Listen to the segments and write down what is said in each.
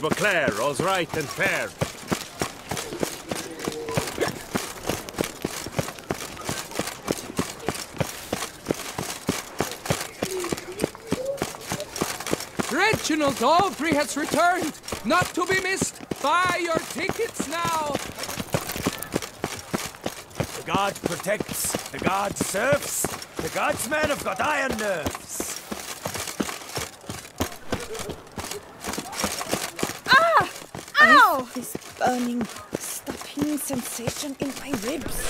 Here in Beauclair, all's right and fair. Reginald Aubrey has returned, not to be missed. Buy your tickets now. The guard protects, the guard serves. The guardsmen have got iron nerves. Ah! Ow! This burning, stopping sensation in my ribs.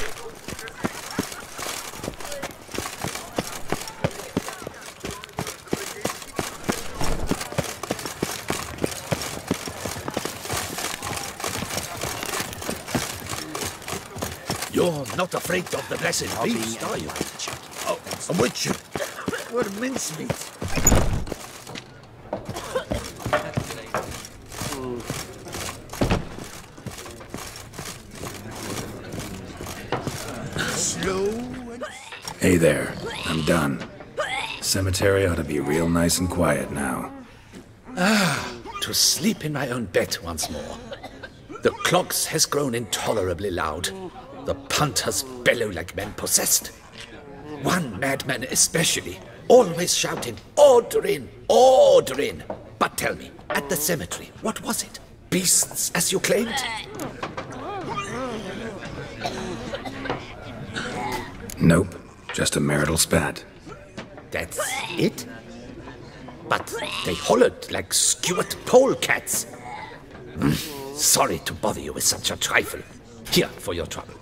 You're not afraid of the blessed beast, are you? Oh, a witcher. What mincemeat. There, I'm done. Cemetery ought to be real nice and quiet now. Ah, to sleep in my own bed once more. The clogs has grown intolerably loud. The punters bellow like men possessed. One madman especially, always shouting, Order in! Order in! But tell me, at the cemetery, what was it? Beasts, as you claimed? Nope, just a marital spat. That's it? But they hollered like skewered polecats. Mm, sorry to bother you with such a trifle. Here for your trouble.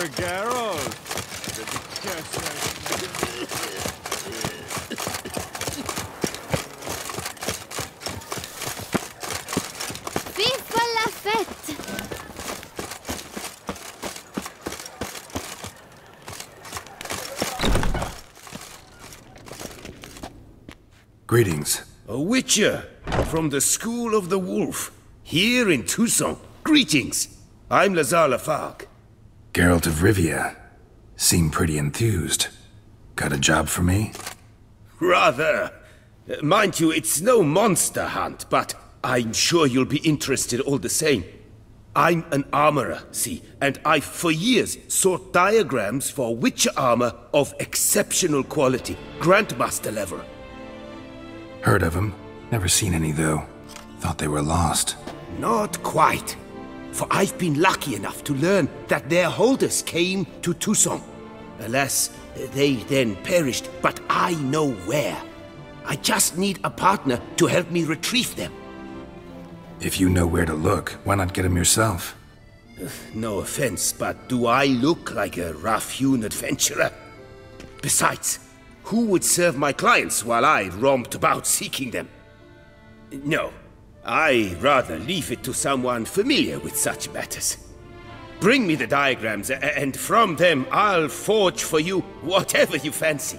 Witcher Geralt. La fête! Greetings. A Witcher from the School of the Wolf, here in Toussaint. Greetings. I'm Lazar Lafargue. Geralt of Rivia. Seem pretty enthused. Got a job for me? Rather. Mind you, it's no monster hunt, but I'm sure you'll be interested all the same. I'm an armorer, see, and I've for years sought diagrams for Witcher armor of exceptional quality, Grandmaster level. Heard of them. Never seen any, though. Thought they were lost. Not quite. For I've been lucky enough to learn that their holders came to Toussaint. Alas, they then perished, but I know where. I just need a partner to help me retrieve them. If you know where to look, why not get them yourself? No offense, but do I look like a rough-hewn adventurer? Besides, who would serve my clients while I romped about seeking them? No, I rather leave it to someone familiar with such matters. Bring me the diagrams, and from them I'll forge for you whatever you fancy.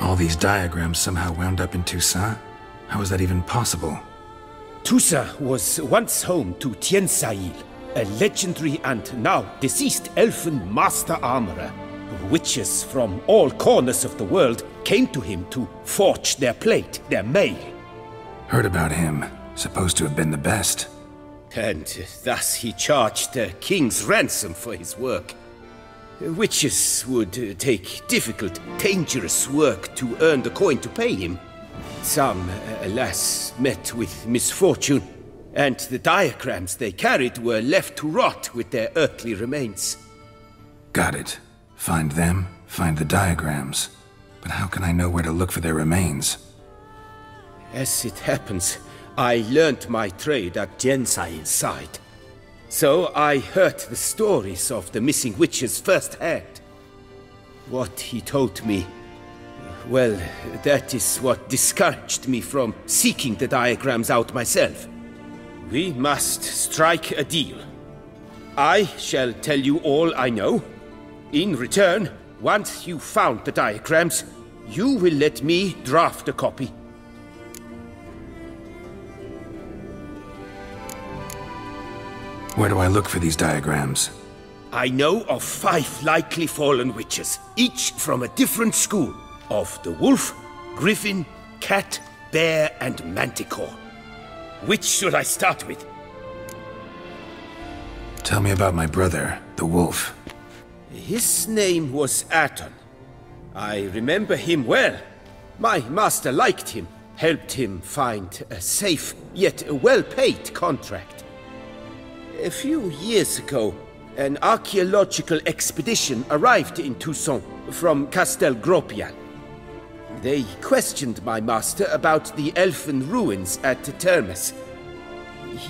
All these diagrams somehow wound up in Toussaint? How is that even possible? Toussaint was once home to Tien Sail, a legendary and now deceased elfin master armorer. Witches from all corners of the world came to him to forge their plate, their mail. Heard about him. Supposed to have been the best. And thus he charged the king's ransom for his work. Witches would take difficult, dangerous work to earn the coin to pay him. Some, alas, met with misfortune, and the diagrams they carried were left to rot with their earthly remains. Got it. Find them, find the diagrams. But how can I know where to look for their remains? As it happens, I learnt my trade at Jensail's side. So I heard the stories of the missing witches firsthand. What he told me, well, that is what discouraged me from seeking the diagrams out myself. We must strike a deal. I shall tell you all I know. In return, once you found the diagrams, you will let me draft a copy. Where do I look for these diagrams? I know of five likely fallen witches, each from a different school of the wolf, griffin, cat, bear, and manticore. Which should I start with? Tell me about my brother, the wolf. His name was Aton. I remember him well. My master liked him, helped him find a safe, yet well-paid contract. A few years ago, an archaeological expedition arrived in Toussaint from Castel Gropian. They questioned my master about the elfin ruins at Termes.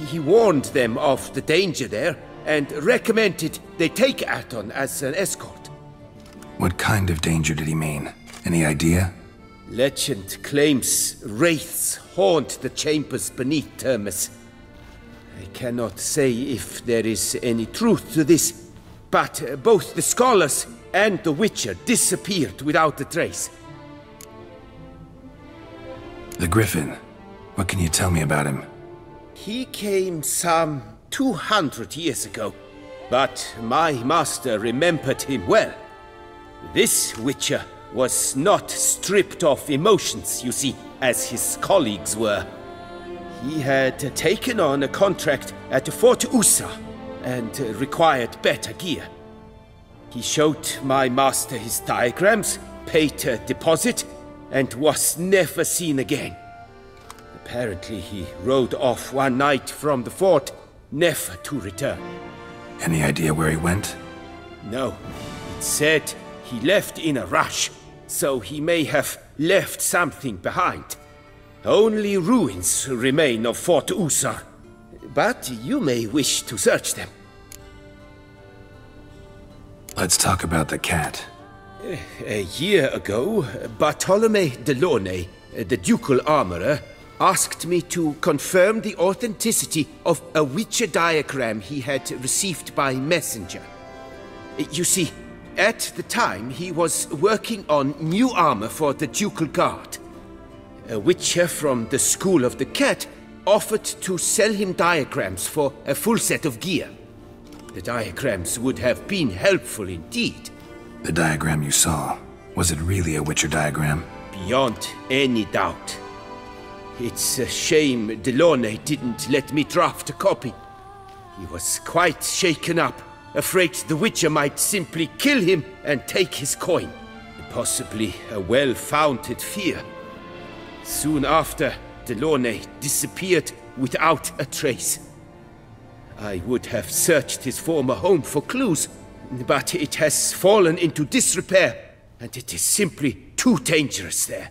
He warned them of the danger there and recommended they take Aton as an escort. What kind of danger did he mean? Any idea? Legend claims wraiths haunt the chambers beneath Termes. I cannot say if there is any truth to this, but both the scholars and the Witcher disappeared without a trace. The Griffin. What can you tell me about him? He came some 200 years ago, but my master remembered him well. This Witcher was not stripped of emotions, you see, as his colleagues were. He had taken on a contract at Fort Usa and required better gear. He showed my master his diagrams, paid a deposit, and was never seen again. Apparently, he rode off one night from the fort, never to return. Any idea where he went? No, it said he left in a rush, so he may have left something behind. Only ruins remain of Fort Usar, but you may wish to search them. Let's talk about the cat. Eh, a year ago, Bartolome Delaunay, the ducal armorer, asked me to confirm the authenticity of a Witcher diagram he had received by messenger. You see, at the time he was working on new armor for the ducal guard. A Witcher from the School of the Cat offered to sell him diagrams for a full set of gear. The diagrams would have been helpful indeed. The diagram you saw, was it really a Witcher diagram? Beyond any doubt. It's a shame Delaunay didn't let me draft a copy. He was quite shaken up, afraid the Witcher might simply kill him and take his coin. Possibly a well-founded fear. Soon after, Delaunay disappeared without a trace. I would have searched his former home for clues, but it has fallen into disrepair, and it is simply too dangerous there.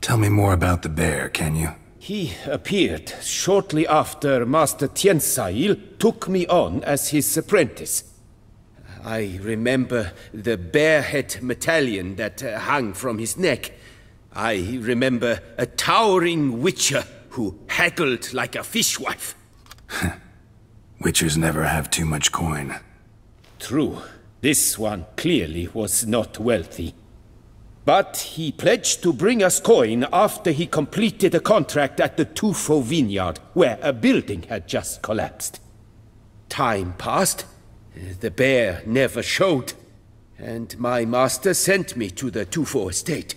Tell me more about the bear, can you? He appeared shortly after Master Tiensail took me on as his apprentice. I remember the bear-head medallion that uh, hung from his neck. I remember a towering witcher who haggled like a fishwife. Witchers never have too much coin. True, this one clearly was not wealthy. But he pledged to bring us coin after he completed a contract at the Tufo vineyard, where a building had just collapsed. Time passed. The bear never showed, and my master sent me to the Tufo estate.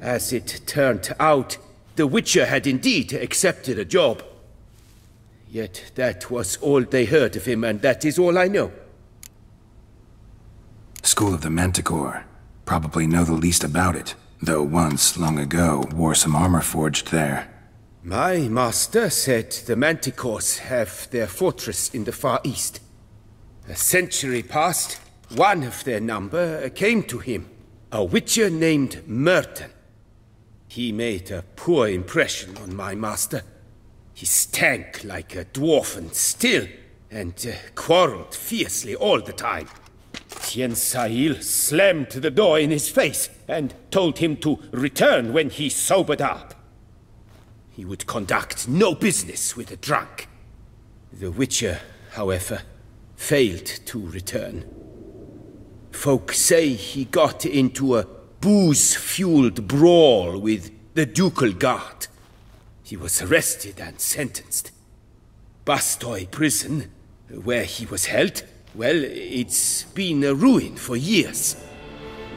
As it turned out, the Witcher had indeed accepted a job, Yet that was all they heard of him, and that is all I know. School of the Manticore. Probably know the least about it, though once, long ago, wore some armor forged there. My master said the Manticores have their fortress in the far east. A century past, one of their number came to him, a witcher named Merton. He made a poor impression on my master. He stank like a dwarf and still, and uh, quarreled fiercely all the time. Tien Sahil slammed the door in his face and told him to return when he sobered up. He would conduct no business with a drunk. The Witcher, however, failed to return. Folk say he got into a booze-fueled brawl with the Ducal Guard. He was arrested and sentenced. Bastoy prison, where he was held, well, it's been a ruin for years.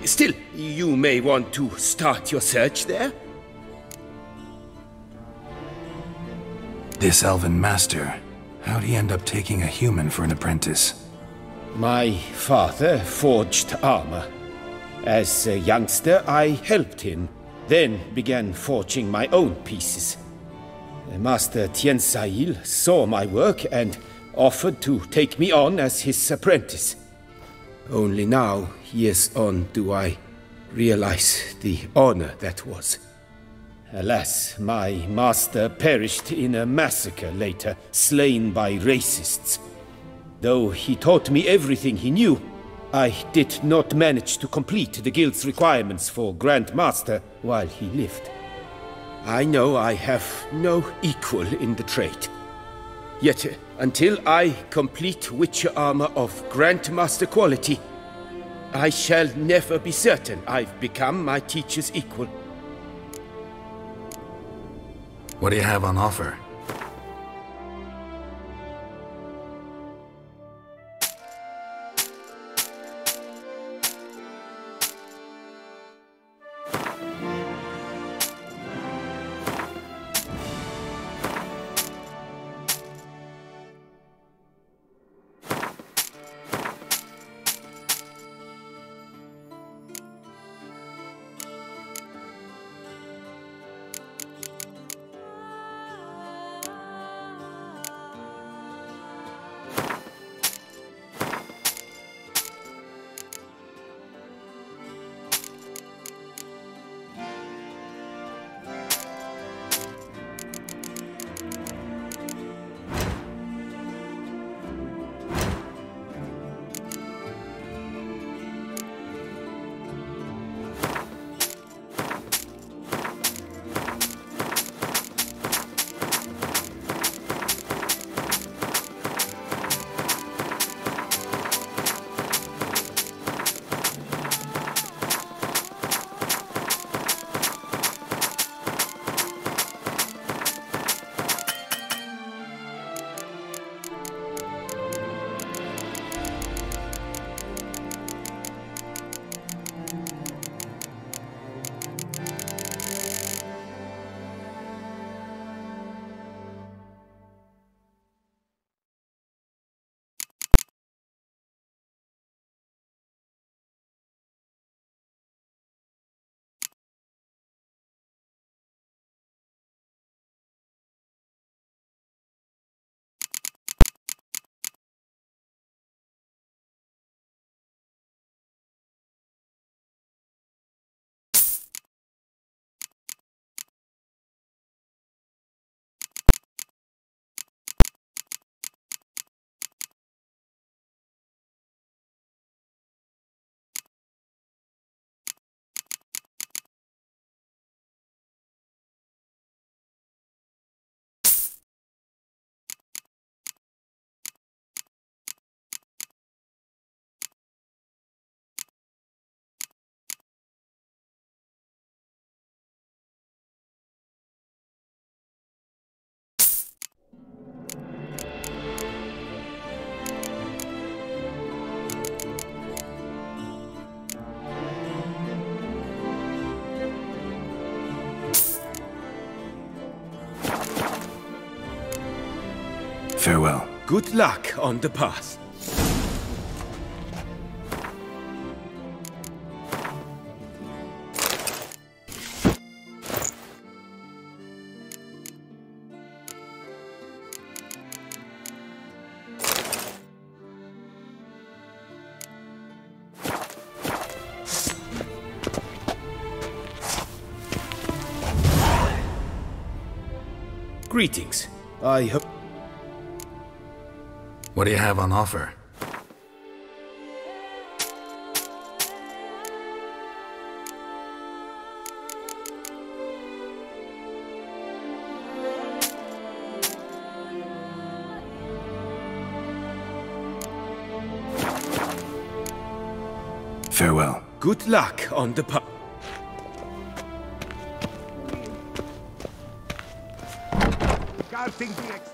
Still, you may want to start your search there. This elven master, how'd he end up taking a human for an apprentice? My father forged armor. As a youngster, I helped him, then began forging my own pieces. Master Tien Sail saw my work and offered to take me on as his apprentice. Only now, years on, do I realize the honor that was. Alas, my master perished in a massacre later, slain by racists. Though he taught me everything he knew, I did not manage to complete the guild's requirements for Grand Master while he lived. I know I have no equal in the trade. Yet, until I complete Witcher armor of Grandmaster quality, I shall never be certain I've become my teacher's equal. What do you have on offer? Farewell. Good luck on the path. Greetings. I hope. What do you have on offer? Farewell. Good luck on the path. Guarding the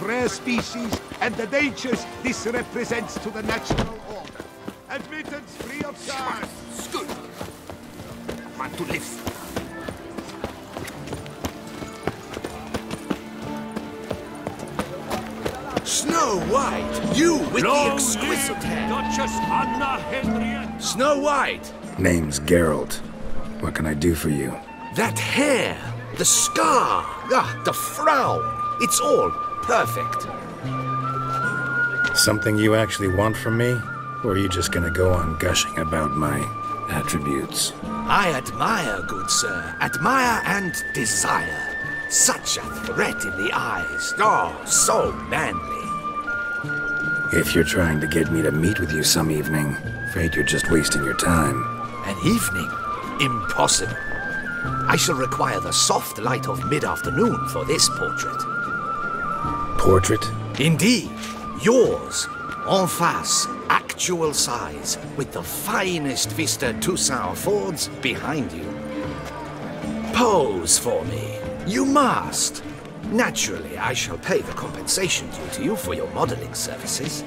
of rare species and the dangers this represents to the natural order. Admittance free of charge. Good. Man to live. Snow White! You with the exquisite hair! Duchess Anna Henriette. Snow White! Name's Geralt. What can I do for you? That hair, the scar, ah, the frown. It's all perfect. Something you actually want from me? Or are you just gonna go on gushing about my attributes? I admire, good sir. Admire and desire. Such a threat in the eyes. Oh, so manly. If you're trying to get me to meet with you some evening, afraid you're just wasting your time. An evening? Impossible. I shall require the soft light of mid-afternoon for this portrait. Portrait? Indeed, yours, en face, actual size, with the finest vista Toussaint affords behind you. Pose for me. You must. Naturally, I shall pay the compensation due to you for your modeling services.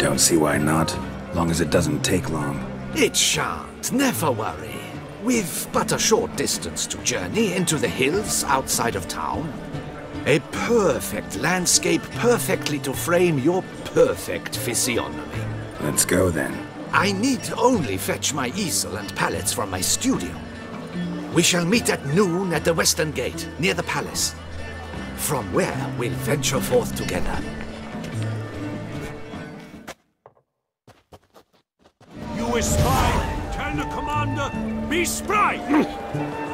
Don't see why not. Long as it doesn't take long. It shan't, never worry. We've but a short distance to journey into the hills outside of town. A perfect landscape perfectly to frame your perfect physiognomy. Let's go then. I need only fetch my easel and palettes from my studio. We shall meet at noon at the western gate, near the palace. From where we'll venture forth together. You a spy? Tell the commander, be spry!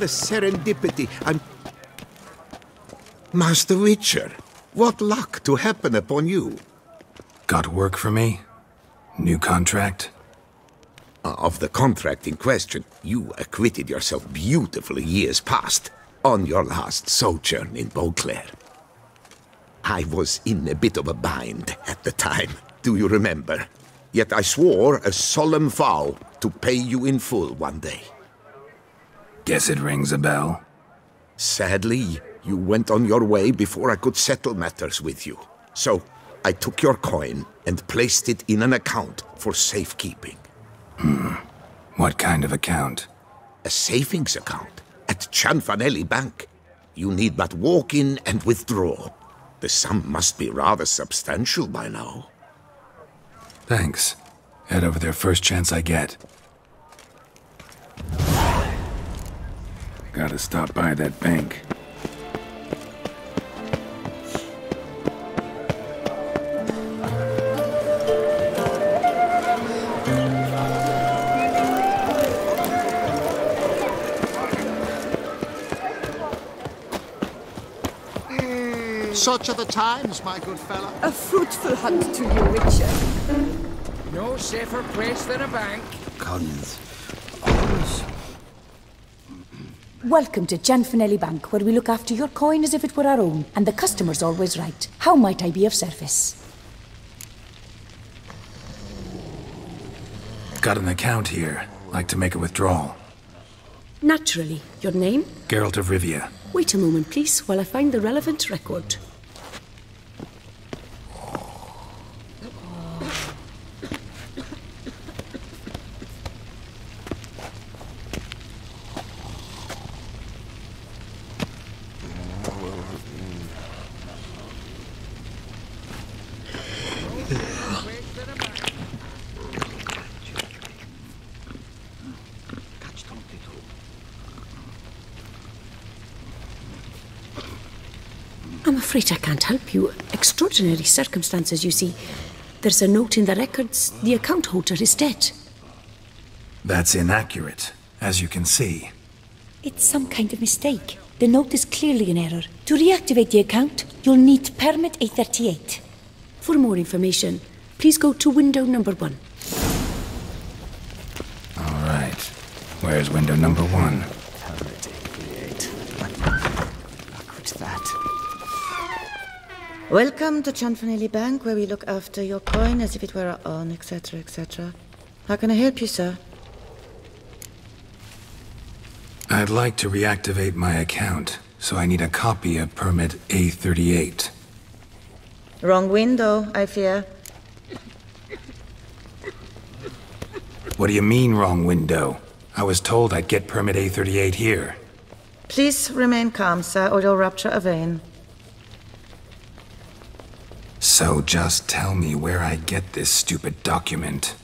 The serendipity. I'm. Master Witcher, what luck to happen upon you. Got work for me? New contract? Uh, Of the contract in question, you acquitted yourself beautifully years past on your last sojourn in Beauclair. I was in a bit of a bind at the time, do you remember? Yet I swore a solemn vow to pay you in full one day. Guess it rings a bell. Sadly, you went on your way before I could settle matters with you. So, I took your coin and placed it in an account for safekeeping. Hmm. What kind of account? A savings account at Cianfanelli Bank. You need but walk in and withdraw. The sum must be rather substantial by now. Thanks. Head over there first chance I get. Gotta stop by that bank. Such are the times, my good fellow. A fruitful hunt to you, Richard. No safer place than a bank. Collins. Always. Welcome to Cianfanelli Bank, where we look after your coin as if it were our own, and the customer's always right. How might I be of service? Got an account here. Like to make a withdrawal. Naturally. Your name? Geralt of Rivia. Wait a moment, please, while I find the relevant record. Afraid I can't help you. Extraordinary circumstances, you see. There's a note in the records. The account holder is dead. That's inaccurate, as you can see. It's some kind of mistake. The note is clearly an error. To reactivate the account, you'll need permit A38. For more information, please go to window number one. All right. Where's window number one? Welcome to Cianfanelli Bank, where we look after your coin as if it were our own, etc., etc. How can I help you, sir? I'd like to reactivate my account, so I need a copy of permit A38. Wrong window, I fear. What do you mean, wrong window? I was told I'd get permit A38 here. Please remain calm, sir, or you'll rupture a vein. So just tell me where I get this stupid document.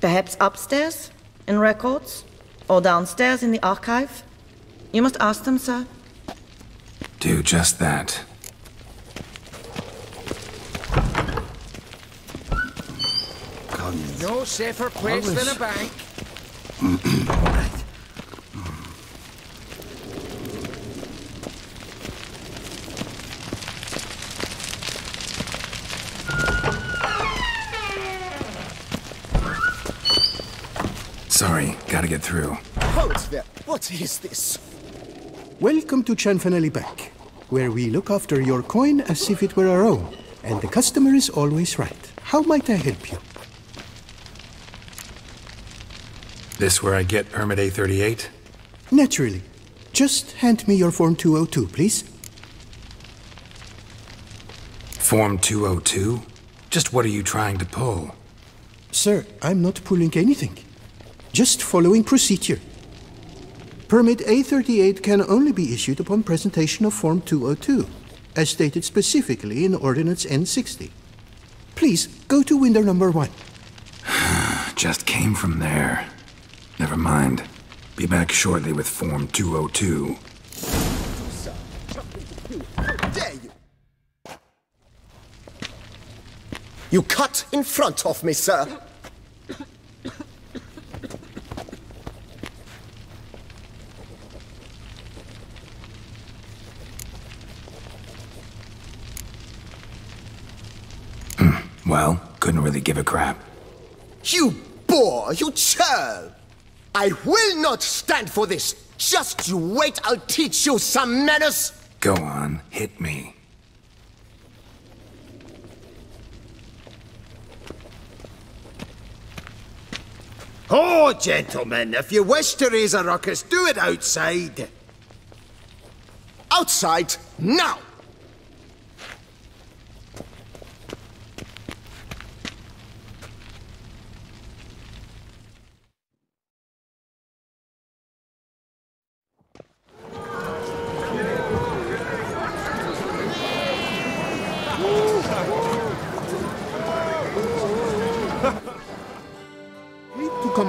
Perhaps upstairs, in records, or downstairs in the archive? You must ask them, sir. Do just that. No safer place Always. than a bank. gotta get through. Hold there. What is this? Welcome to Cianfanelli Bank, where we look after your coin as if it were our own, and the customer is always right. How might I help you? This where I get permit A38? Naturally. Just hand me your Form 202, please. Form 202? Just what are you trying to pull? Sir, I'm not pulling anything. Just following procedure. Permit A38 can only be issued upon presentation of Form 202, as stated specifically in Ordinance N60. Please go to window number one. Just came from there. Never mind. Be back shortly with Form 202. Dare you? You cut in front of me, sir. Well, couldn't really give a crap. You boor, you churl! I will not stand for this. Just you wait, I'll teach you some manners. Go on, hit me. Oh, gentlemen, if you wish to raise a ruckus, do it outside. Outside, now!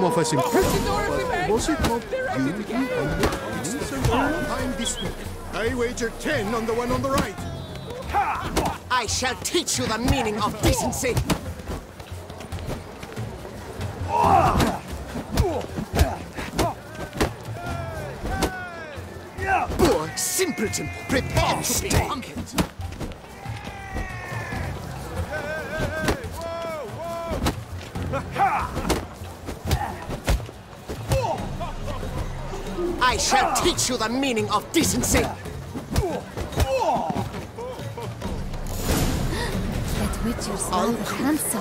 Come off as impressive, but was it not beautifully understood? Find this one. I wager ten on the one on the right. I shall teach you the meaning of decency. Boor, simpleton, prepare to be I shall teach you the meaning of decency. That Witcher's rather handsome.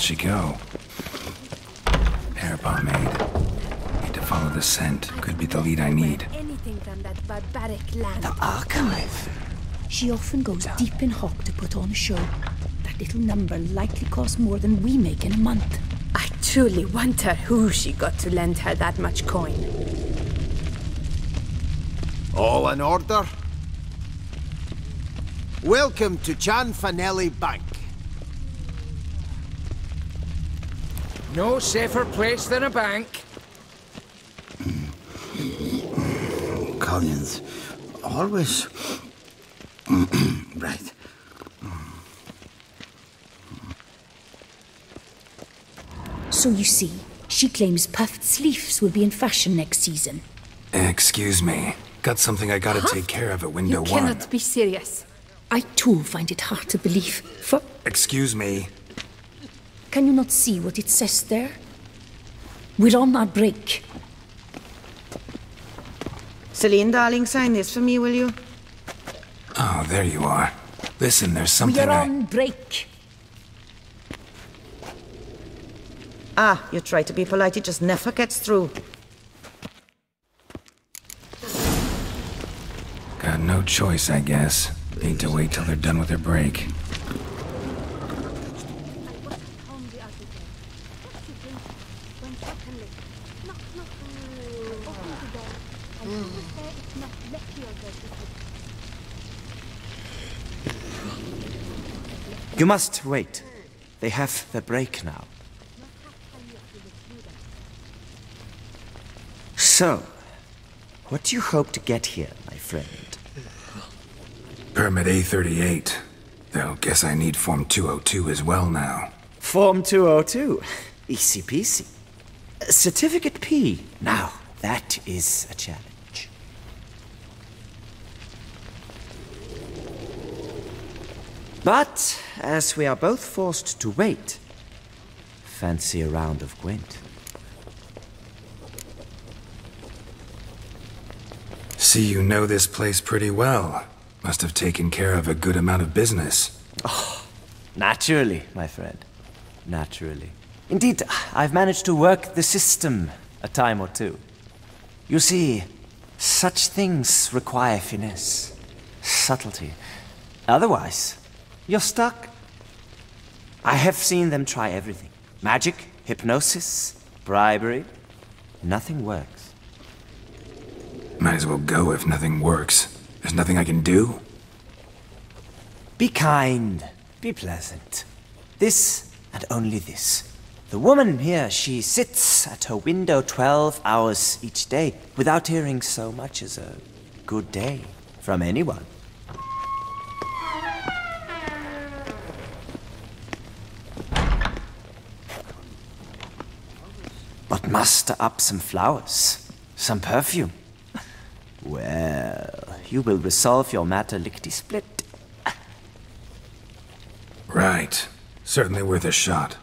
Where the she go? Hair pomade. Need to follow the scent. Could be the lead I need. Anything from that barbaric land. The archive. She often goes deep in hock to put on a show. That little number likely costs more than we make in a month. I truly wonder who she got to lend her that much coin. All in order? Welcome to Cianfanelli Bank. No safer place than a bank. Collins. Always. right. So you see, she claims puffed sleeves will be in fashion next season. Excuse me. Got something I gotta take care of at window You one. You cannot be serious. I too find it hard to believe. For Excuse me. Can you not see what it says there? We're on our break. Celine, darling, sign this for me, will you? Oh, there you are. Listen, there's something We something are I... on break. Ah, you try to be polite, it just never gets through. Got no choice, I guess. Need to wait till they're done with their break. You must wait. They have the break now. So, what do you hope to get here, my friend? Permit A38. Though, guess I need Form 202 as well now. Form 202. Easy peasy. Certificate P. Now, that is a challenge. But, as we are both forced to wait, fancy a round of Gwent. See, you know this place pretty well. Must have taken care of a good amount of business. Oh, Naturally, my friend. Naturally. Indeed, I've managed to work the system a time or two. You see, such things require finesse, subtlety. Otherwise, you're stuck. I have seen them try everything magic, hypnosis, bribery. Nothing works. Might as well go if nothing works. There's nothing I can do? Be kind, be pleasant. This and only this. The woman here, she sits at her window 12 hours each day without hearing so much as a good day from anyone. Muster up some flowers, some perfume. Well, you will resolve your matter lickety split. Right. Certainly worth a shot.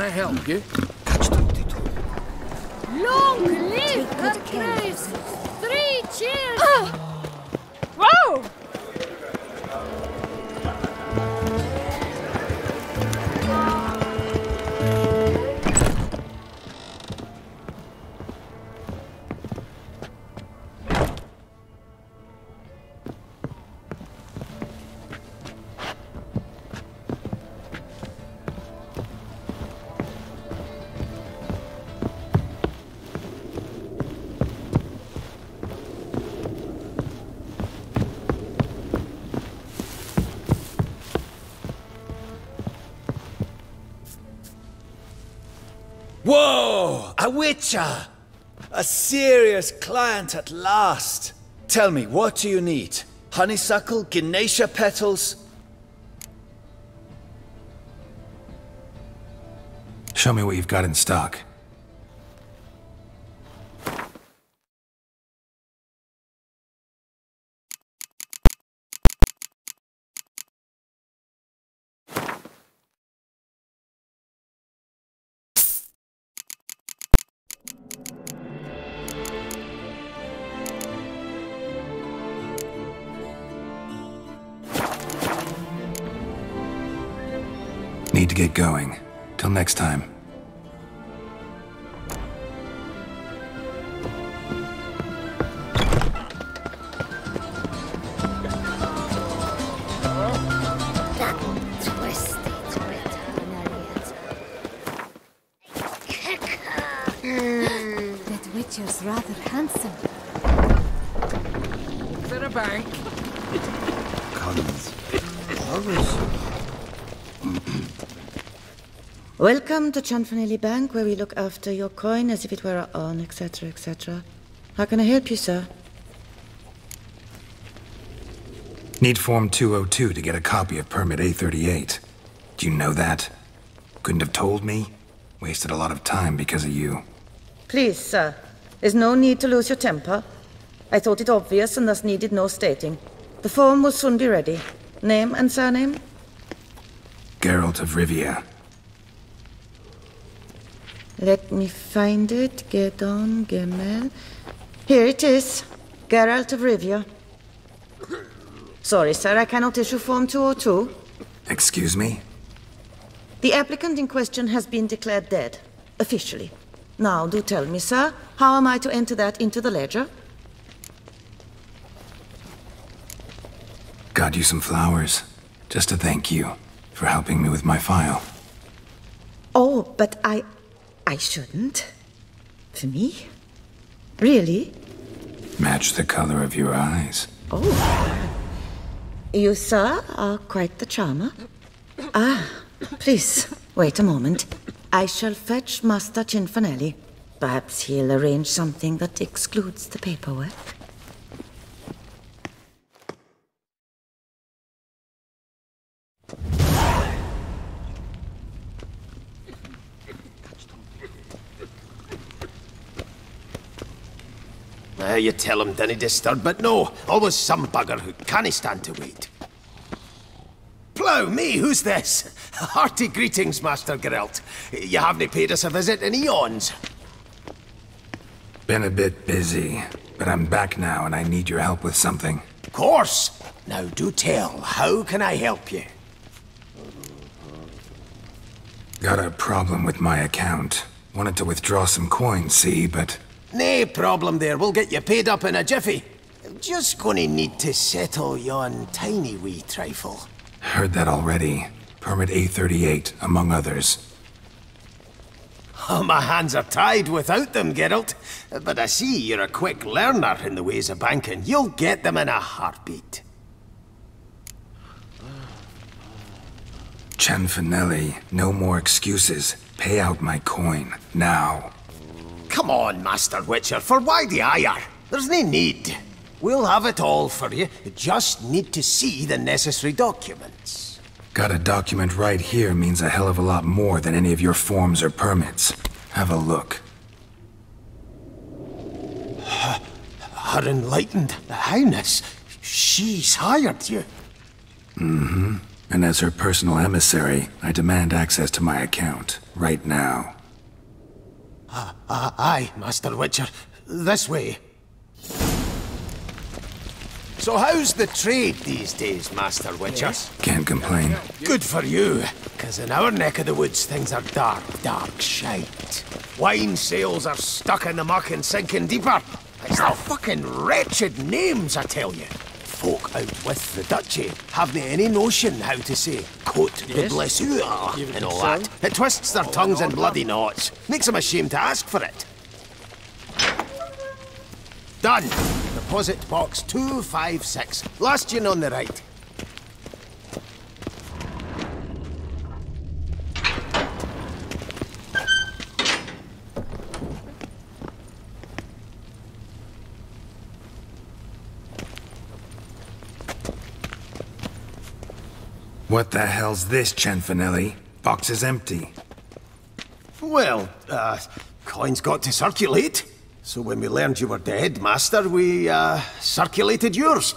Can I help you? Witcher! A serious client at last. Tell me, what do you need? Honeysuckle? Ginatia petals? Show me what you've got in stock. Get going. Till next time. Welcome to Cianfanelli Bank, where we look after your coin as if it were our own, etc., etc. How can I help you, sir? Need Form 202 to get a copy of Permit A38. Do you know that? Couldn't have told me? Wasted a lot of time because of you. Please, sir. There's no need to lose your temper. I thought it obvious and thus needed no stating. The form will soon be ready. Name and surname? Geralt of Rivia. Let me find it. Gedon Gemel. Here it is. Geralt of Rivia. Sorry, sir, I cannot issue Form 202. Excuse me? The applicant in question has been declared dead, officially. Now, do tell me, sir, how am I to enter that into the ledger? Got you some flowers. Just to thank you for helping me with my file. Oh, but I. I shouldn't. For me? Really? Match the color of your eyes. Oh. You, sir, are quite the charmer. Ah, please, wait a moment. I shall fetch Master Cianfanelli. Perhaps he'll arrange something that excludes the paperwork. You tell him dinna disturb, but no, always some bugger who can't stand to wait. Plough me, who's this? Hearty greetings, Master Geralt. You haven't paid us a visit in eons. Been a bit busy, but I'm back now and I need your help with something. Of course. Now do tell, how can I help you? Got a problem with my account. Wanted to withdraw some coins, see, but Nae problem there, we'll get you paid up in a jiffy. Just gonna need to settle yon tiny wee trifle. heard that already. Permit A38, among others. Oh, my hands are tied without them, Geralt. But I see you're a quick learner in the ways of banking. You'll get them in a heartbeat. Cianfanelli, no more excuses. Pay out my coin, now. Come on, Master Witcher, for why the ire? There's no need. We'll have it all for you. You just need to see the necessary documents. Got a document right here means a hell of a lot more than any of your forms or permits. Have a look. Her enlightened highness, she's hired you. Mm-hmm. And as her personal emissary, I demand access to my account, right now. Ah, ah, aye, Master Witcher. This way. So how's the trade these days, Master Witcher? Can't complain. Good for you, because in our neck of the woods things are dark, dark shite. Wine sales are stuck in the muck and sinking deeper. It's the fucking wretched names, I tell you. Folk out with the duchy haven't any notion how to say cote de Yes? blessure You would and all that. It twists their oh, tongues in bloody knots. Makes them ashamed to ask for it. Done. Deposit box 256. Last yin on the right. What the hell's this, Cianfanelli? Box is empty. Well, uh, coins got to circulate. So when we learned you were dead, Master, we, uh, circulated yours.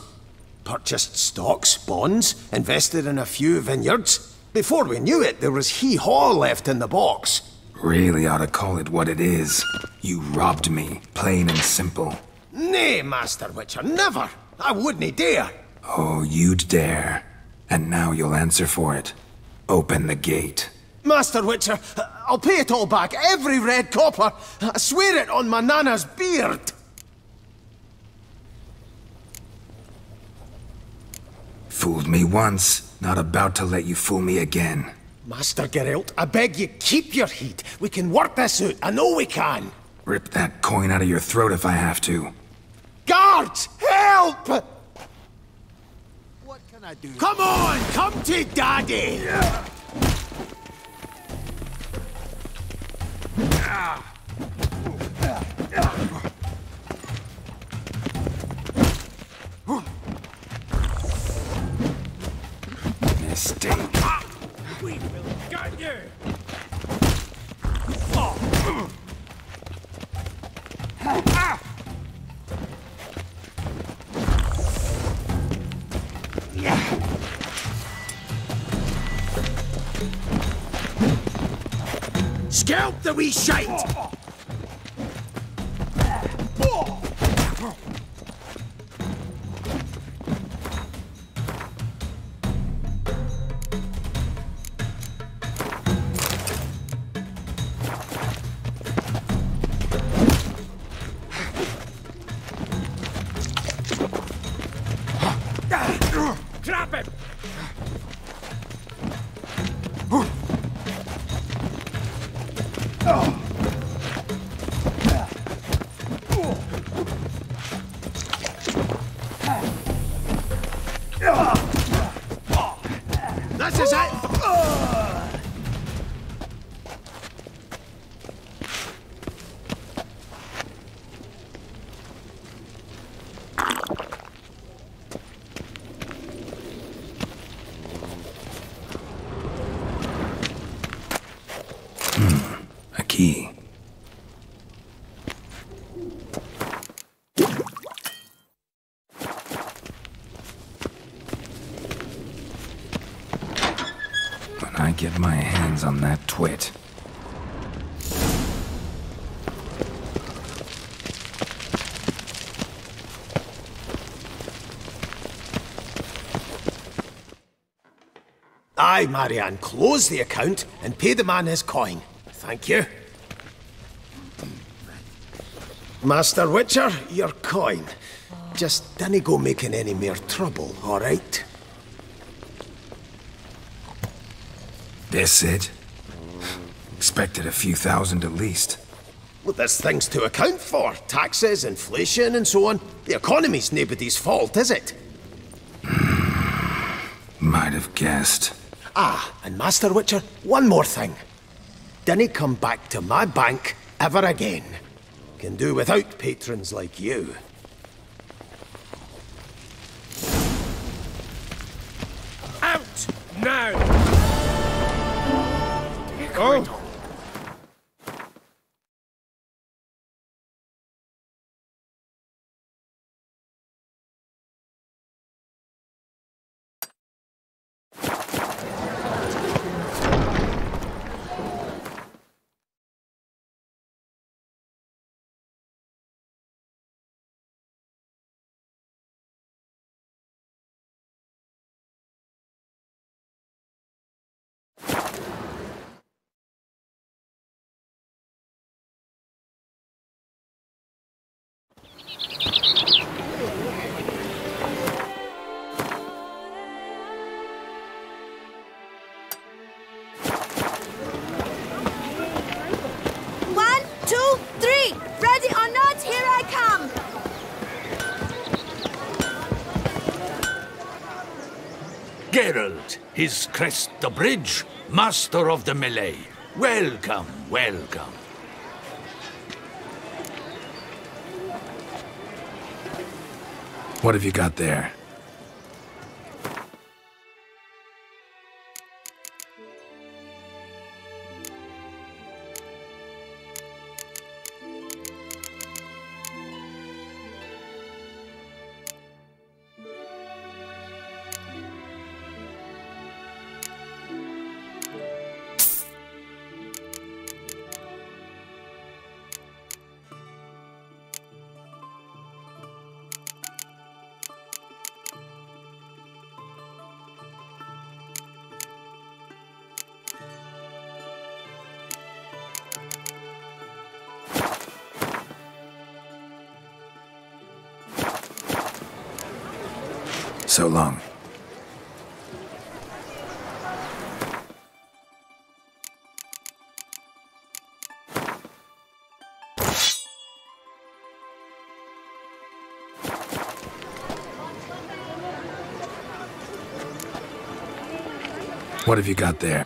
Purchased stocks, bonds, invested in a few vineyards. Before we knew it, there was hee-haw left in the box. Really ought to call it what it is. You robbed me, plain and simple. Nay, Master Witcher, never! I wouldn't dare! Oh, you'd dare. And now you'll answer for it. Open the gate. Master Witcher, I'll pay it all back, every red copper. I swear it on my nana's beard. Fooled me once, not about to let you fool me again. Master Geralt, I beg you, keep your heat. We can work this out. I know we can. Rip that coin out of your throat if I have to. Guards, help! Can I do? Come on, come to Daddy! Mistake. Ah. We will get you! Scalp the wee shite! Marianne, close the account and pay the man his coin. Thank you. Master Witcher, your coin. Just don't go making any more trouble, all right? This it? Expected a few thousand at least. Well, there's things to account for. Taxes, inflation, and so on. The economy's nobody's fault, is it? Might have guessed. Ah, and Master Witcher, one more thing. Dinna come back to my bank ever again. Can do without patrons like you. Geralt, his crest the bridge, master of the melee. Welcome, welcome. What have you got there? So long. What have you got there?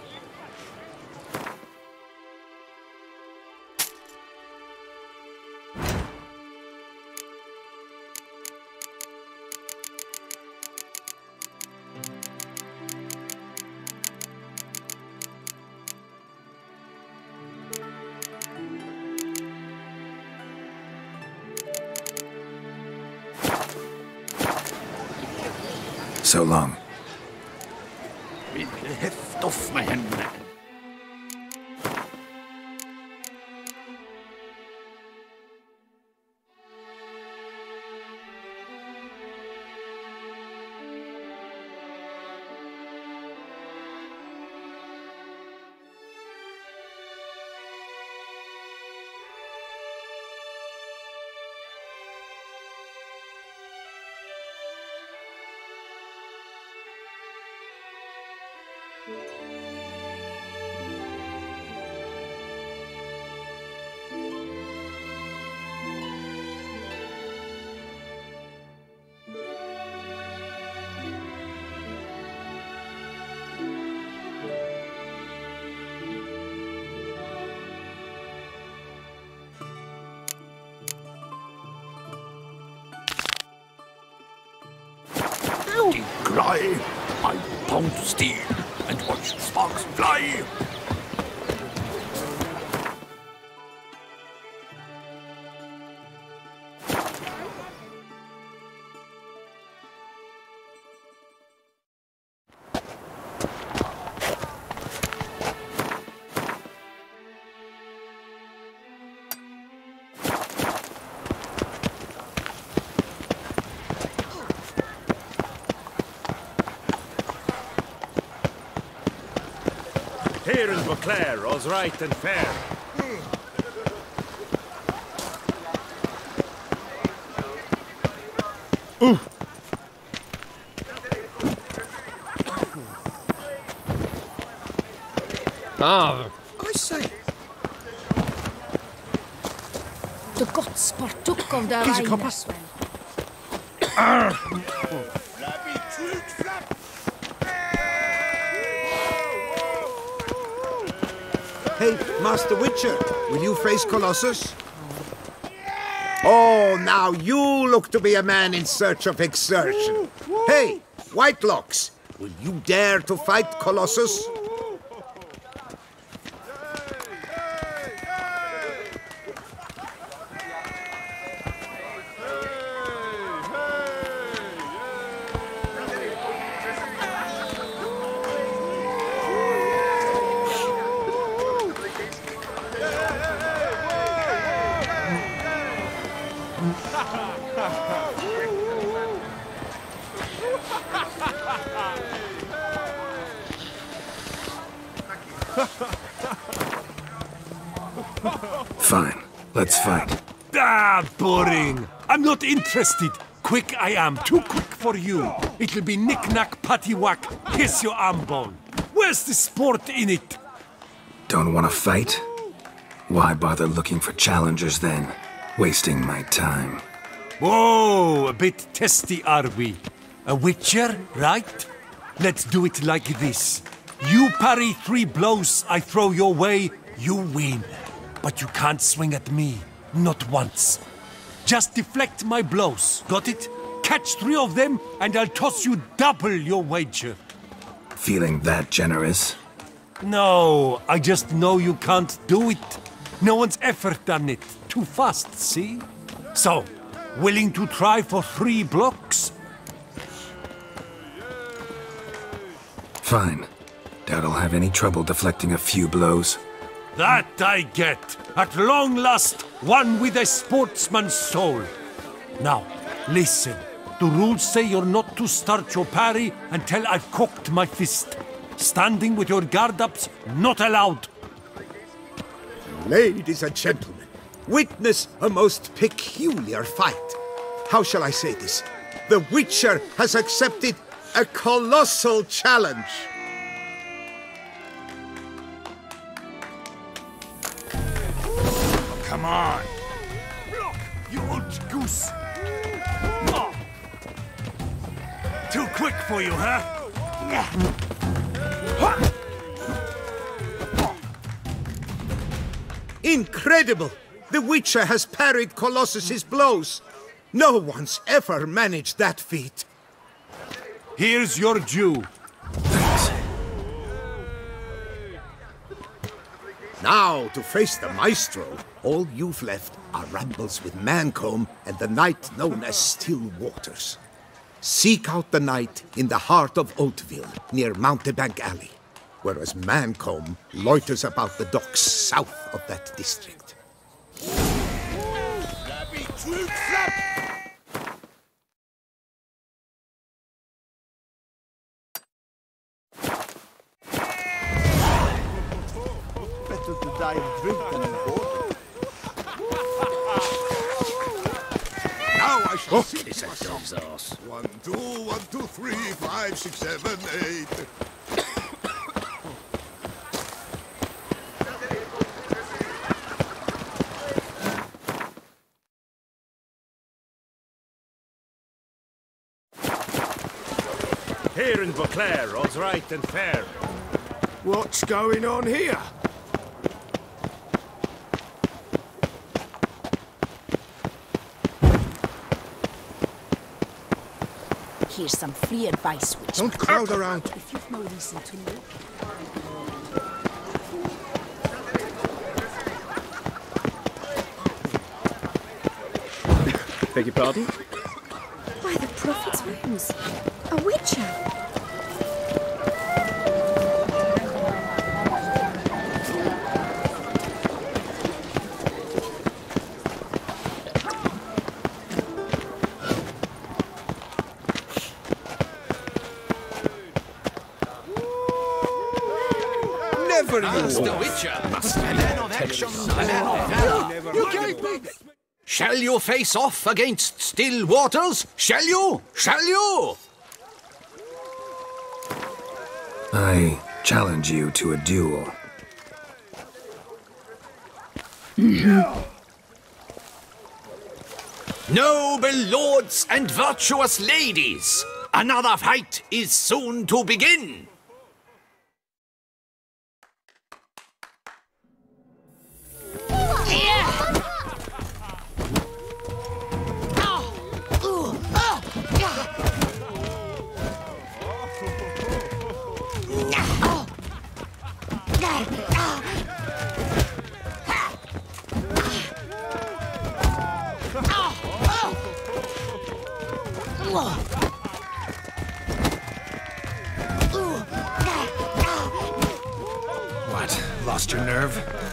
Sparks Here in Beauclair, all's right and fair. Ooh. Ah, I say, De godspartuk of de Kies een Rheiners. Hey, Master Witcher, will you face Colossus? Oh, now you look to be a man in search of exertion. Hey, Whitelocks, will you dare to fight Colossus? Not interested. Quick I am, too quick for you. It'll be knick-knack, patty-whack, kiss your arm bone. Where's the sport in it? Don't want to fight? Why bother looking for challengers then? Wasting my time. Whoa, a bit testy are we? A witcher, right? Let's do it like this. You parry three blows I throw your way, you win. But you can't swing at me, not once. Just deflect my blows, got it? Catch three of them, and I'll toss you double your wager. Feeling that generous? No, I just know you can't do it. No one's ever done it. Too fast, see? So, willing to try for three blocks? Fine. Doubt I'll have any trouble deflecting a few blows. That I get. At long last, one with a sportsman's soul. Now, listen. The rules say you're not to start your parry until I've cocked my fist. Standing with your guard ups, not allowed. Ladies and gentlemen, witness a most peculiar fight. How shall I say this? The Witcher has accepted a colossal challenge. On. You old goose. Oh. Too quick for you, huh? Incredible! The Witcher has parried Colossus's blows. No one's ever managed that feat. Here's your due. Now, to face the Maestro, all you've left are rambles with Mancomb and the knight known as Still Waters. Seek out the knight in the heart of Oatville, near Mountebank Alley, whereas Mancomb loiters about the docks south of that district. Better to die of drink than in board. Now I shall Oh, see kiss to that dog's myself. One, two, one, two, three, five, six, seven, eight. Here in Beauclair, all's right and fair. What's going on here? Here's some free advice, which Don't crowd around. If you've no reason to know. Beg your pardon? By the prophet's wounds. A witcher. Never As the Witcher must be a man of action, a man of valor. You can't be... Shall you face off against still waters? Shall you? Shall you? I challenge you to a duel. Noble lords and virtuous ladies, another fight is soon to begin. Lost your nerve?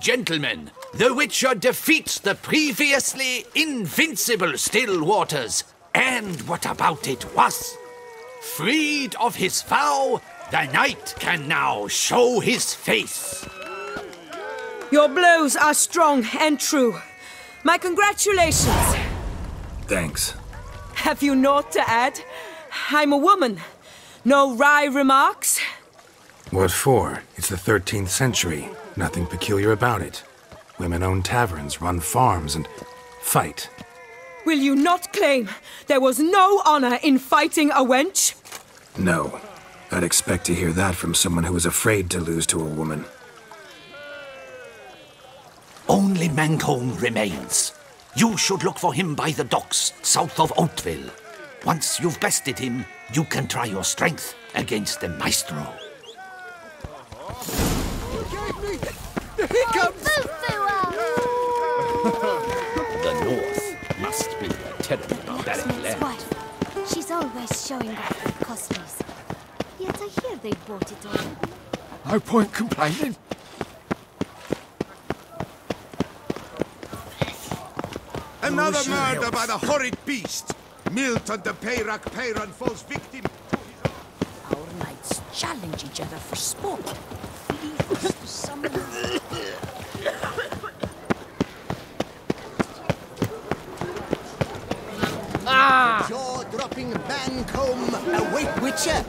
And gentlemen, the Witcher defeats the previously invincible Still Waters. And what about it was? Freed of his vow, the knight can now show his face. Your blows are strong and true. My congratulations. Thanks. Have you naught to add? I'm a woman. No wry remarks? What for? It's the 13th century. Nothing peculiar about it. Women own taverns, run farms, and fight. Will you not claim there was no honor in fighting a wench? No. I'd expect to hear that from someone who was afraid to lose to a woman. Only Mancomb remains. You should look for him by the docks south of Oatville. Once you've bested him, you can try your strength against the Maestro. Here comes! the North must be a terrible barren land. Wife. She's always showing off the costumes. Yet I hear they bought it all. No point complaining. Another murder by the horrid beast! Milton the Peyrac Peyran falls victim Our knights challenge each other for sport. Ah! Jaw-dropping Mancomb, a Weight Witcher.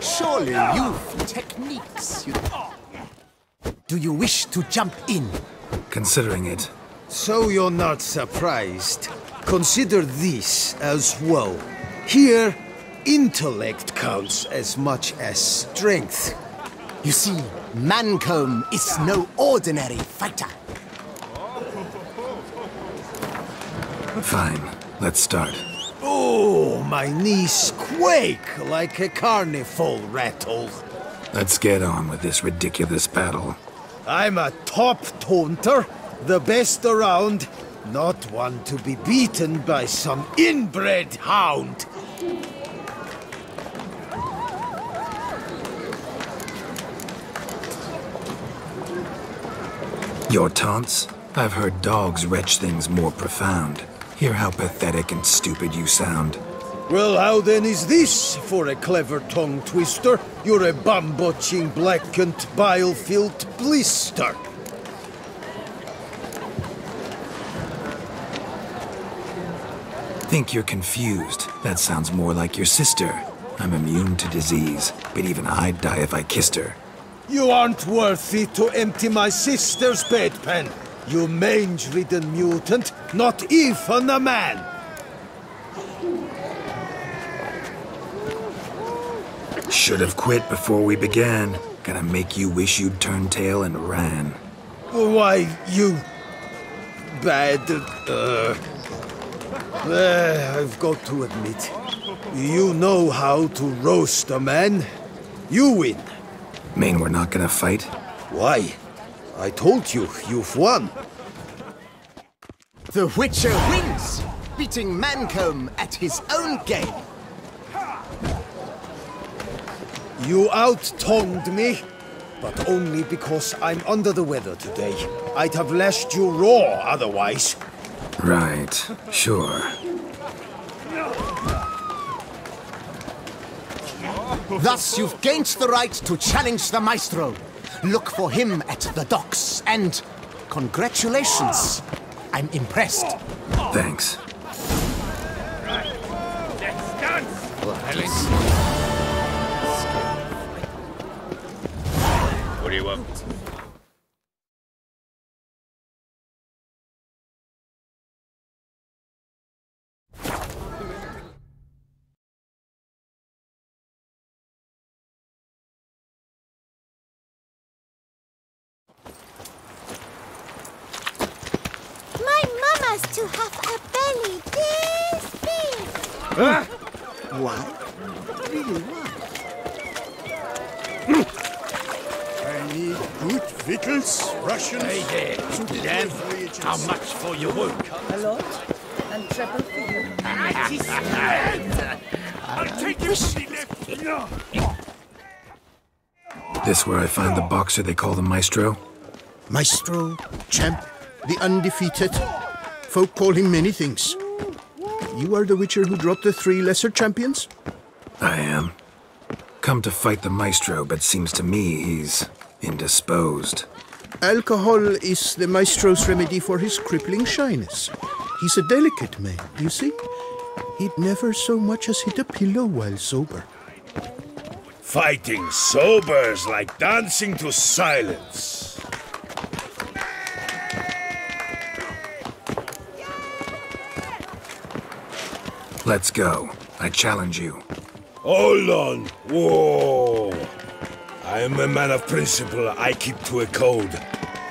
Surely you've techniques. You... Do you wish to jump in? Considering it. So you're not surprised. Consider this as well. Here, intellect counts as much as strength. You see, Mancomb is no ordinary fighter. Fine. Let's start. Oh, my knees quake like a carnival rattle. Let's get on with this ridiculous battle. I'm a top taunter, the best around, not one to be beaten by some inbred hound. Your taunts? I've heard dogs retch things more profound. Hear how pathetic and stupid you sound. Well, how then is this for a clever tongue twister? You're a bum-botching, blackened, bile-filled blister. Think you're confused. That sounds more like your sister. I'm immune to disease, but even I'd die if I kissed her. You aren't worthy to empty my sister's bedpan. You mange-ridden mutant, not even a man. Should have quit before we began. Gonna make you wish you'd turned tail and ran. Why, you... bad... Uh, uh, I've got to admit, you know how to roast a man. You win. Mean we're not gonna fight? Why? I told you, you've won. The Witcher wins, beating Mancomb at his own game. You out-tongued me, but only because I'm under the weather today. I'd have lashed you raw otherwise. Right, sure. Thus, you've gained the right to challenge the Maestro. Look for him at the docks, and congratulations. I'm impressed. Thanks. They call the Maestro? Maestro, champ, the undefeated. Folk call him many things. You are the Witcher who dropped the three lesser champions? I am. Come to fight the Maestro, but seems to me he's indisposed. Alcohol is the Maestro's remedy for his crippling shyness. He's a delicate man, you see. He'd never so much as hit a pillow while sober. Fighting sobers like dancing to silence. Let's go. I challenge you. Hold on. Whoa. I am a man of principle. I keep to a code.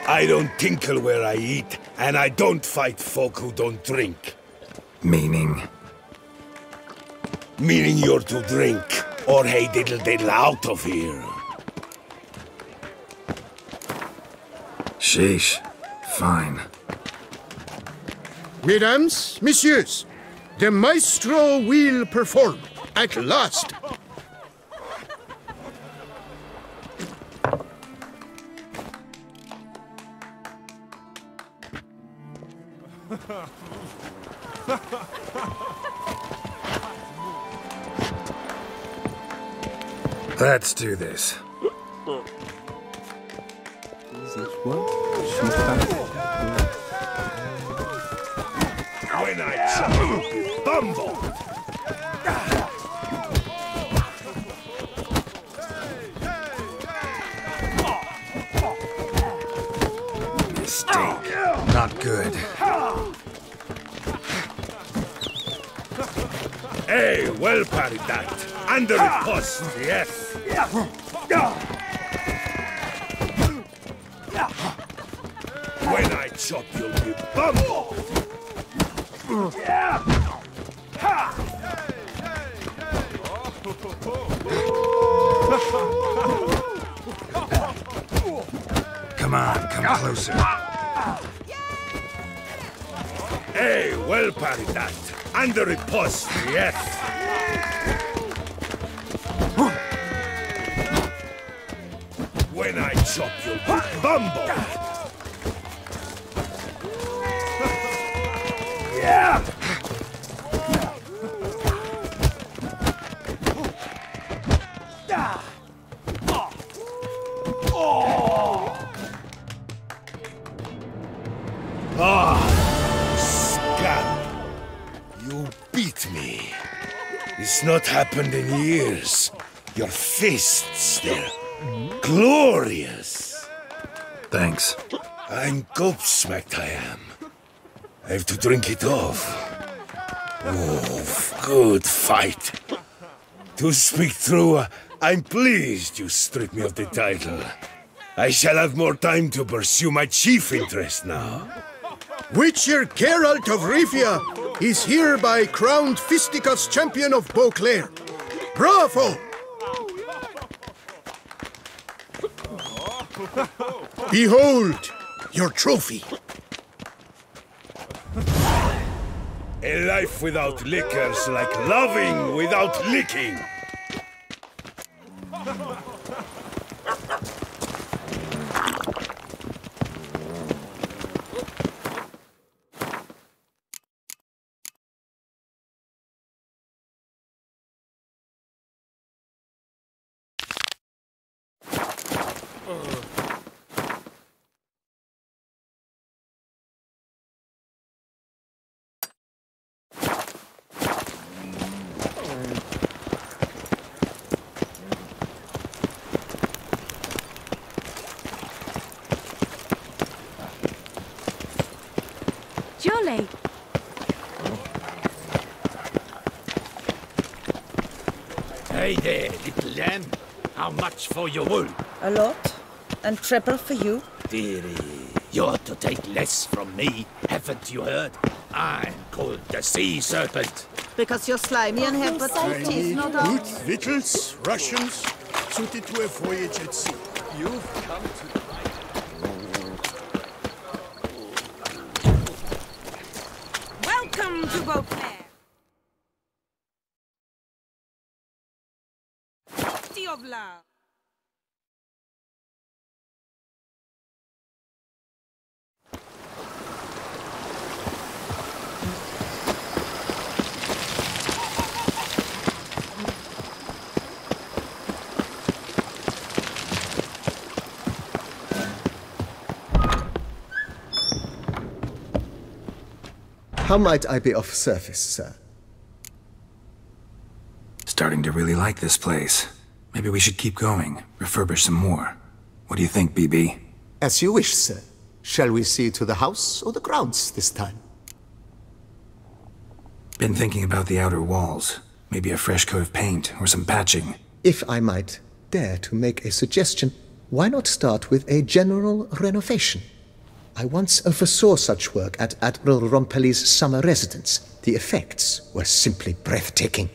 I don't tinkle where I eat, and I don't fight folk who don't drink. Meaning? Meaning you're to drink, or hey diddle diddle out of here. Sheesh. Fine. Mesdames, messieurs, the Maestro will perform. At last! Let's do this. When I chop bumble! Mistake. Not good. Hey, well parried that. Under the post, yes. When I chop, you'll be bumbled. Come on, come closer. Hey, well parried that. Under the post, yes. When I chop, you'll be bumbled. Yeah. Ah, scum. You beat me. It's not happened in years. Your fists, they're glorious. Thanks. I'm gobsmacked, I am. I have to drink it off. Oh, good fight. To speak true, I'm pleased you stripped me of the title. I shall have more time to pursue my chief interest now. Witcher Geralt of Rivia is hereby crowned Fisticuffs champion of Beauclair. Bravo! Behold your trophy. A life without liquor's like loving without licking. Hey there, little lamb. How much for your wool? A lot. And triple for you. Dearie, you're to take less from me, haven't you heard? I'm called the Sea Serpent. Because you're slimy and have but teeth, not all. Good victuals, rations, suited to a voyage at sea. You've come to the Welcome to Beauclair. City of love. How might I be of service, sir? Starting to really like this place. Maybe we should keep going, refurbish some more. What do you think, BB? As you wish, sir. Shall we see to the house or the grounds this time? Been thinking about the outer walls. Maybe a fresh coat of paint or some patching. If I might dare to make a suggestion, why not start with a general renovation? I once oversaw such work at Admiral Rompelli's summer residence. The effects were simply breathtaking.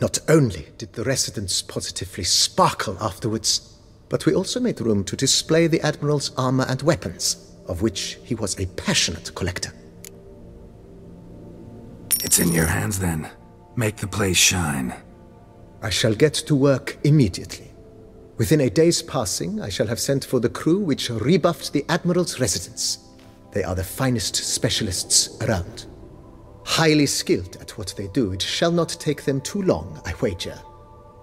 Not only did the residence positively sparkle afterwards, but we also made room to display the Admiral's armor and weapons, of which he was a passionate collector. It's in your hands then. Make the place shine. I shall get to work immediately. Within a day's passing, I shall have sent for the crew which rebuffed the Admiral's residence. They are the finest specialists around. Highly skilled at what they do, it shall not take them too long, I wager.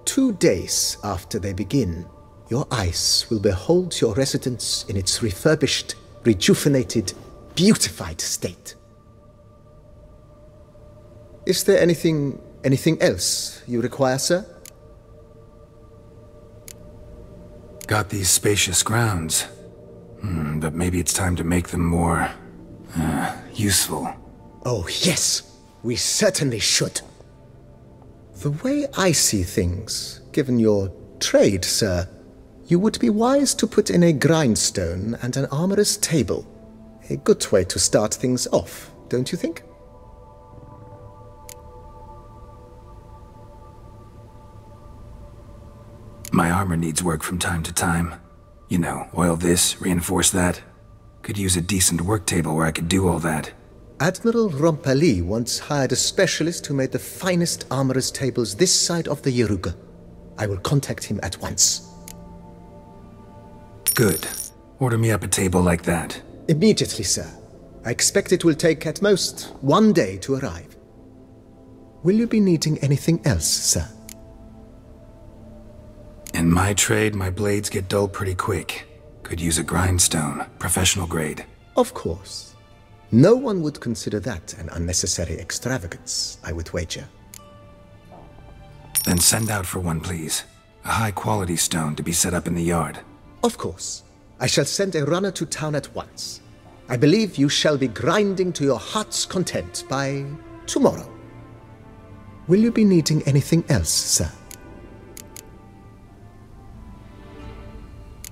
Two days after they begin, your eyes will behold your residence in its refurbished, rejuvenated, beautified state. Is there anything anything else you require, sir? Got these spacious grounds. Hmm, but maybe it's time to make them more... Uh, useful. Oh, yes. We certainly should. The way I see things, given your trade, sir, you would be wise to put in a grindstone and an armorer's table. A good way to start things off, don't you think? My armor needs work from time to time. You know, oil this, reinforce that. Could use a decent work table where I could do all that. Admiral Rompali once hired a specialist who made the finest armorer's tables this side of the Yaruga. I will contact him at once. Good. Order me up a table like that. Immediately, sir. I expect it will take at most one day to arrive. Will you be needing anything else, sir? In my trade, my blades get dull pretty quick. Could use a grindstone, professional grade. Of course. No one would consider that an unnecessary extravagance, I would wager. Then send out for one, please. A high-quality stone to be set up in the yard. Of course. I shall send a runner to town at once. I believe you shall be grinding to your heart's content by tomorrow. Will you be needing anything else, sir?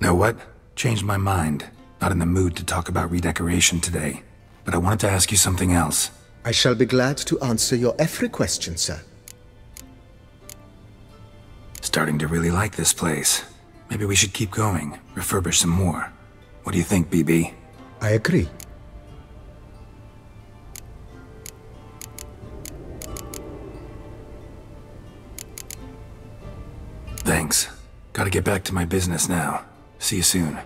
Know what? Changed my mind. Not in the mood to talk about redecoration today. But I wanted to ask you something else. I shall be glad to answer your every question, sir. Starting to really like this place. Maybe we should keep going, refurbish some more. What do you think, BB? I agree. Thanks. Gotta get back to my business now. See you soon.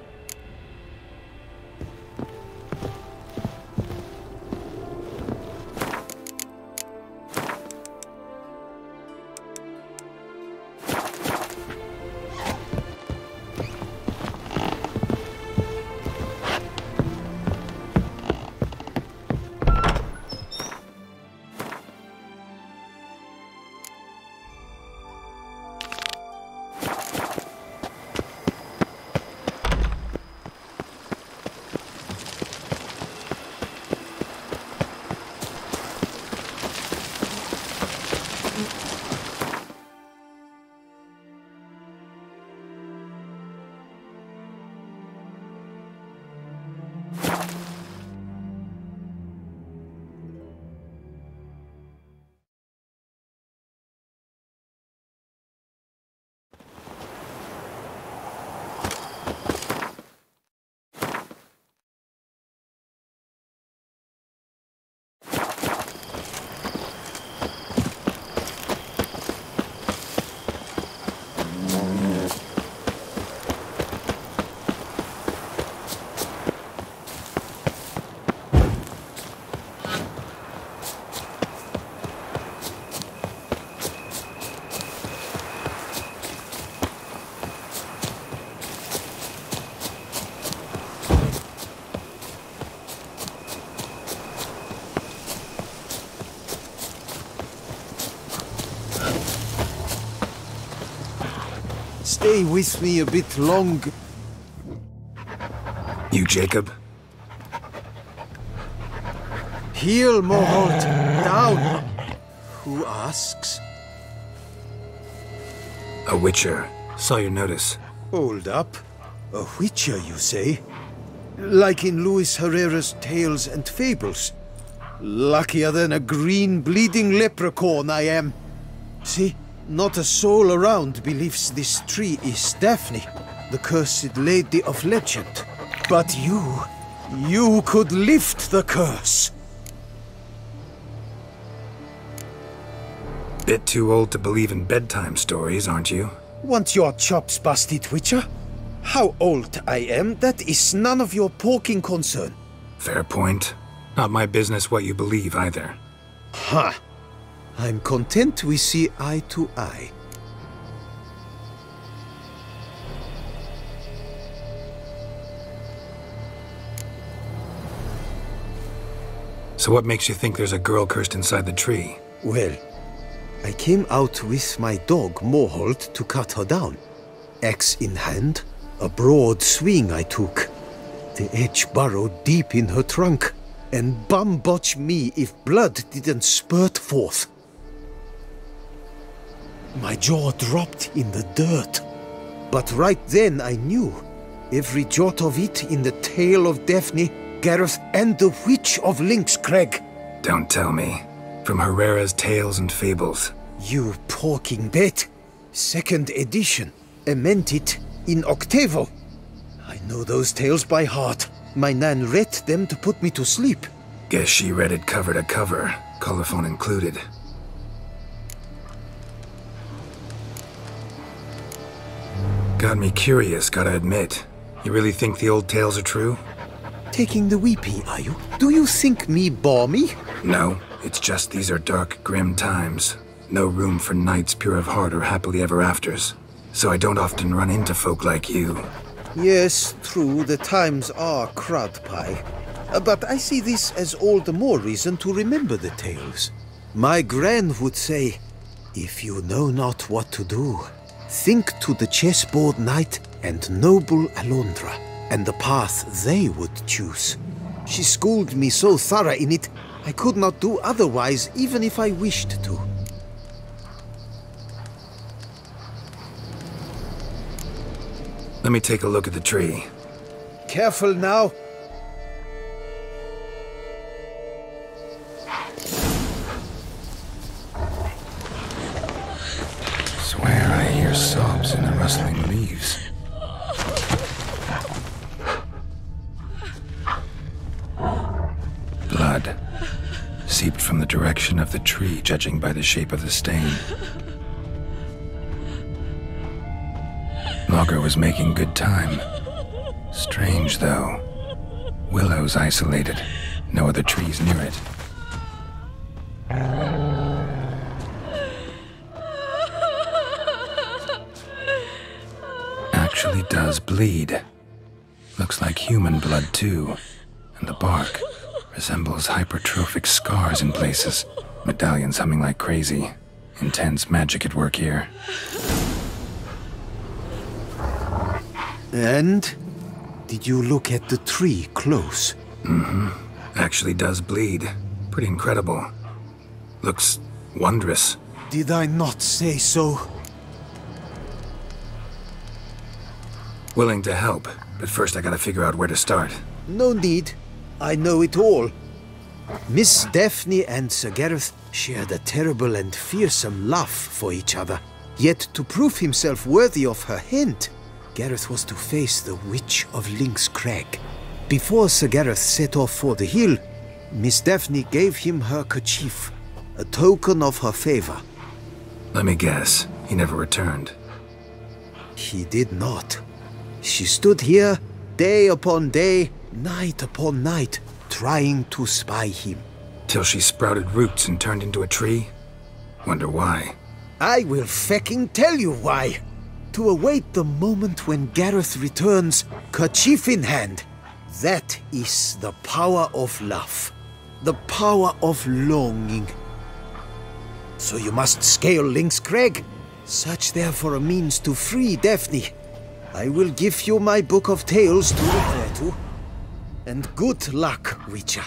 With me a bit long. You, Jacob? Heel, Moholt. Down. Who asks? A witcher. Saw your notice. Hold up. A witcher, you say? Like in Luis Herrera's Tales and Fables. Luckier than a green bleeding leprechaun I am. See, not a soul around believes this tree is Daphne, the cursed lady of legend. But you, you could lift the curse. Bit too old to believe in bedtime stories, aren't you? Want your chops busted, Witcher? How old I am, that is none of your poking concern. Fair point. Not my business what you believe either. Ha! I'm content we see eye to eye. So what makes you think there's a girl cursed inside the tree? Well, I came out with my dog Moholt to cut her down. Axe in hand, a broad swing I took. The edge burrowed deep in her trunk, and bum botch me if blood didn't spurt forth. My jaw dropped in the dirt. But right then I knew. Every jot of it in the tale of Daphne, Gareth, and the Witch of Lynx Crag. Don't tell me. From Herrera's Tales and Fables. You porking bet. Second edition. Ementit in octavo. I know those tales by heart. My nan read them to put me to sleep. Guess she read it cover to cover, colophon included. Got me curious, gotta admit. You really think the old tales are true? Taking the weepy, are you? Do you think me balmy? No, it's just these are dark, grim times. No room for knights pure of heart or happily ever afters. So I don't often run into folk like you. Yes, true, the times are crud pie. Uh, but I see this as all the more reason to remember the tales. My gran would say, if you know not what to do, think to the chessboard knight and noble Alondra, and the path they would choose. She schooled me so thorough in it, I could not do otherwise even if I wished to. Let me take a look at the tree. Careful now. In the rustling leaves. Blood. Seeped from the direction of the tree, judging by the shape of the stain. Logger was making good time. Strange, though. Willow's isolated. No other trees near it. Actually does bleed. Looks like human blood, too. And the bark resembles hypertrophic scars in places. Medallions humming like crazy. Intense magic at work here. And? Did you look at the tree close? Mm-hmm. Actually does bleed. Pretty incredible. Looks wondrous. Did I not say so? Willing to help, but first I gotta figure out where to start. No need. I know it all. Miss Daphne and Sir Gareth shared a terrible and fearsome love for each other. Yet to prove himself worthy of her hint, Gareth was to face the Witch of Lynx Crag. Before Sir Gareth set off for the hill, Miss Daphne gave him her kerchief, a token of her favor. Let me guess, he never returned. He did not. She stood here, day upon day, night upon night, trying to spy him. Till she sprouted roots and turned into a tree? Wonder why. I will fecking tell you why. To await the moment when Gareth returns, kerchief in hand. That is the power of love. The power of longing. So you must scale Lynx Crag. Search there for a means to free Daphne. I will give you my book of tales to refer to. And good luck, Witcher.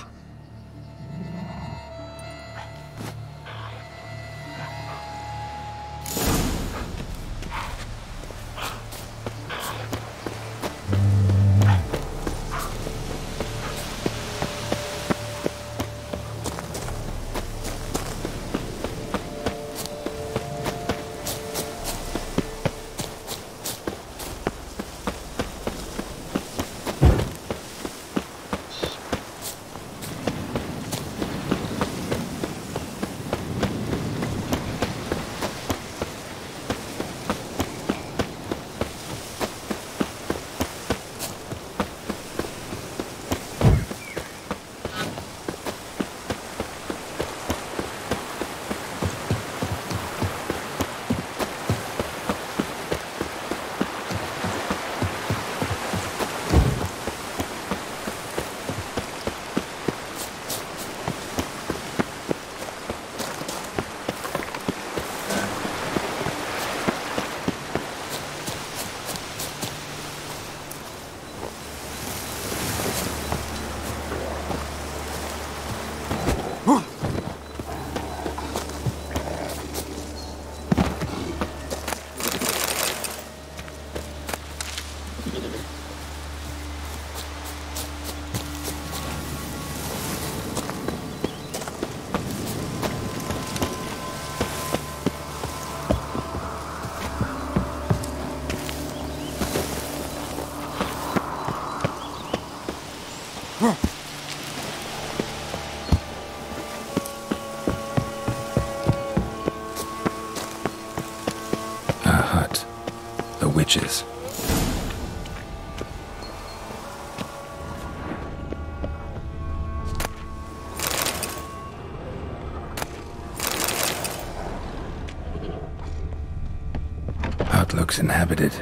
Looks inhabited.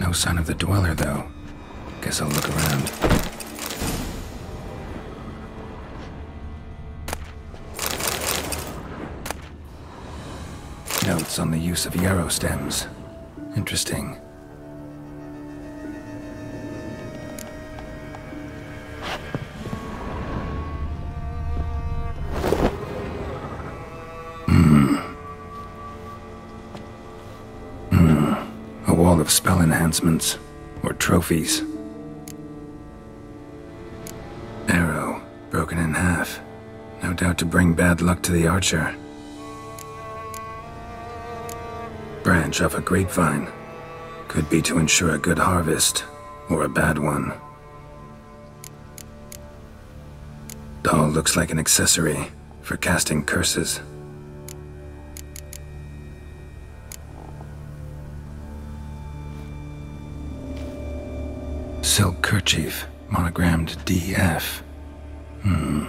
No sign of the dweller, though. Guess I'll look around. Notes on the use of yarrow stems. Interesting. Spell enhancements. Or trophies. Arrow, broken in half. No doubt to bring bad luck to the archer. Branch off a grapevine. Could be to ensure a good harvest, or a bad one. Doll looks like an accessory for casting curses. DF. Hmm.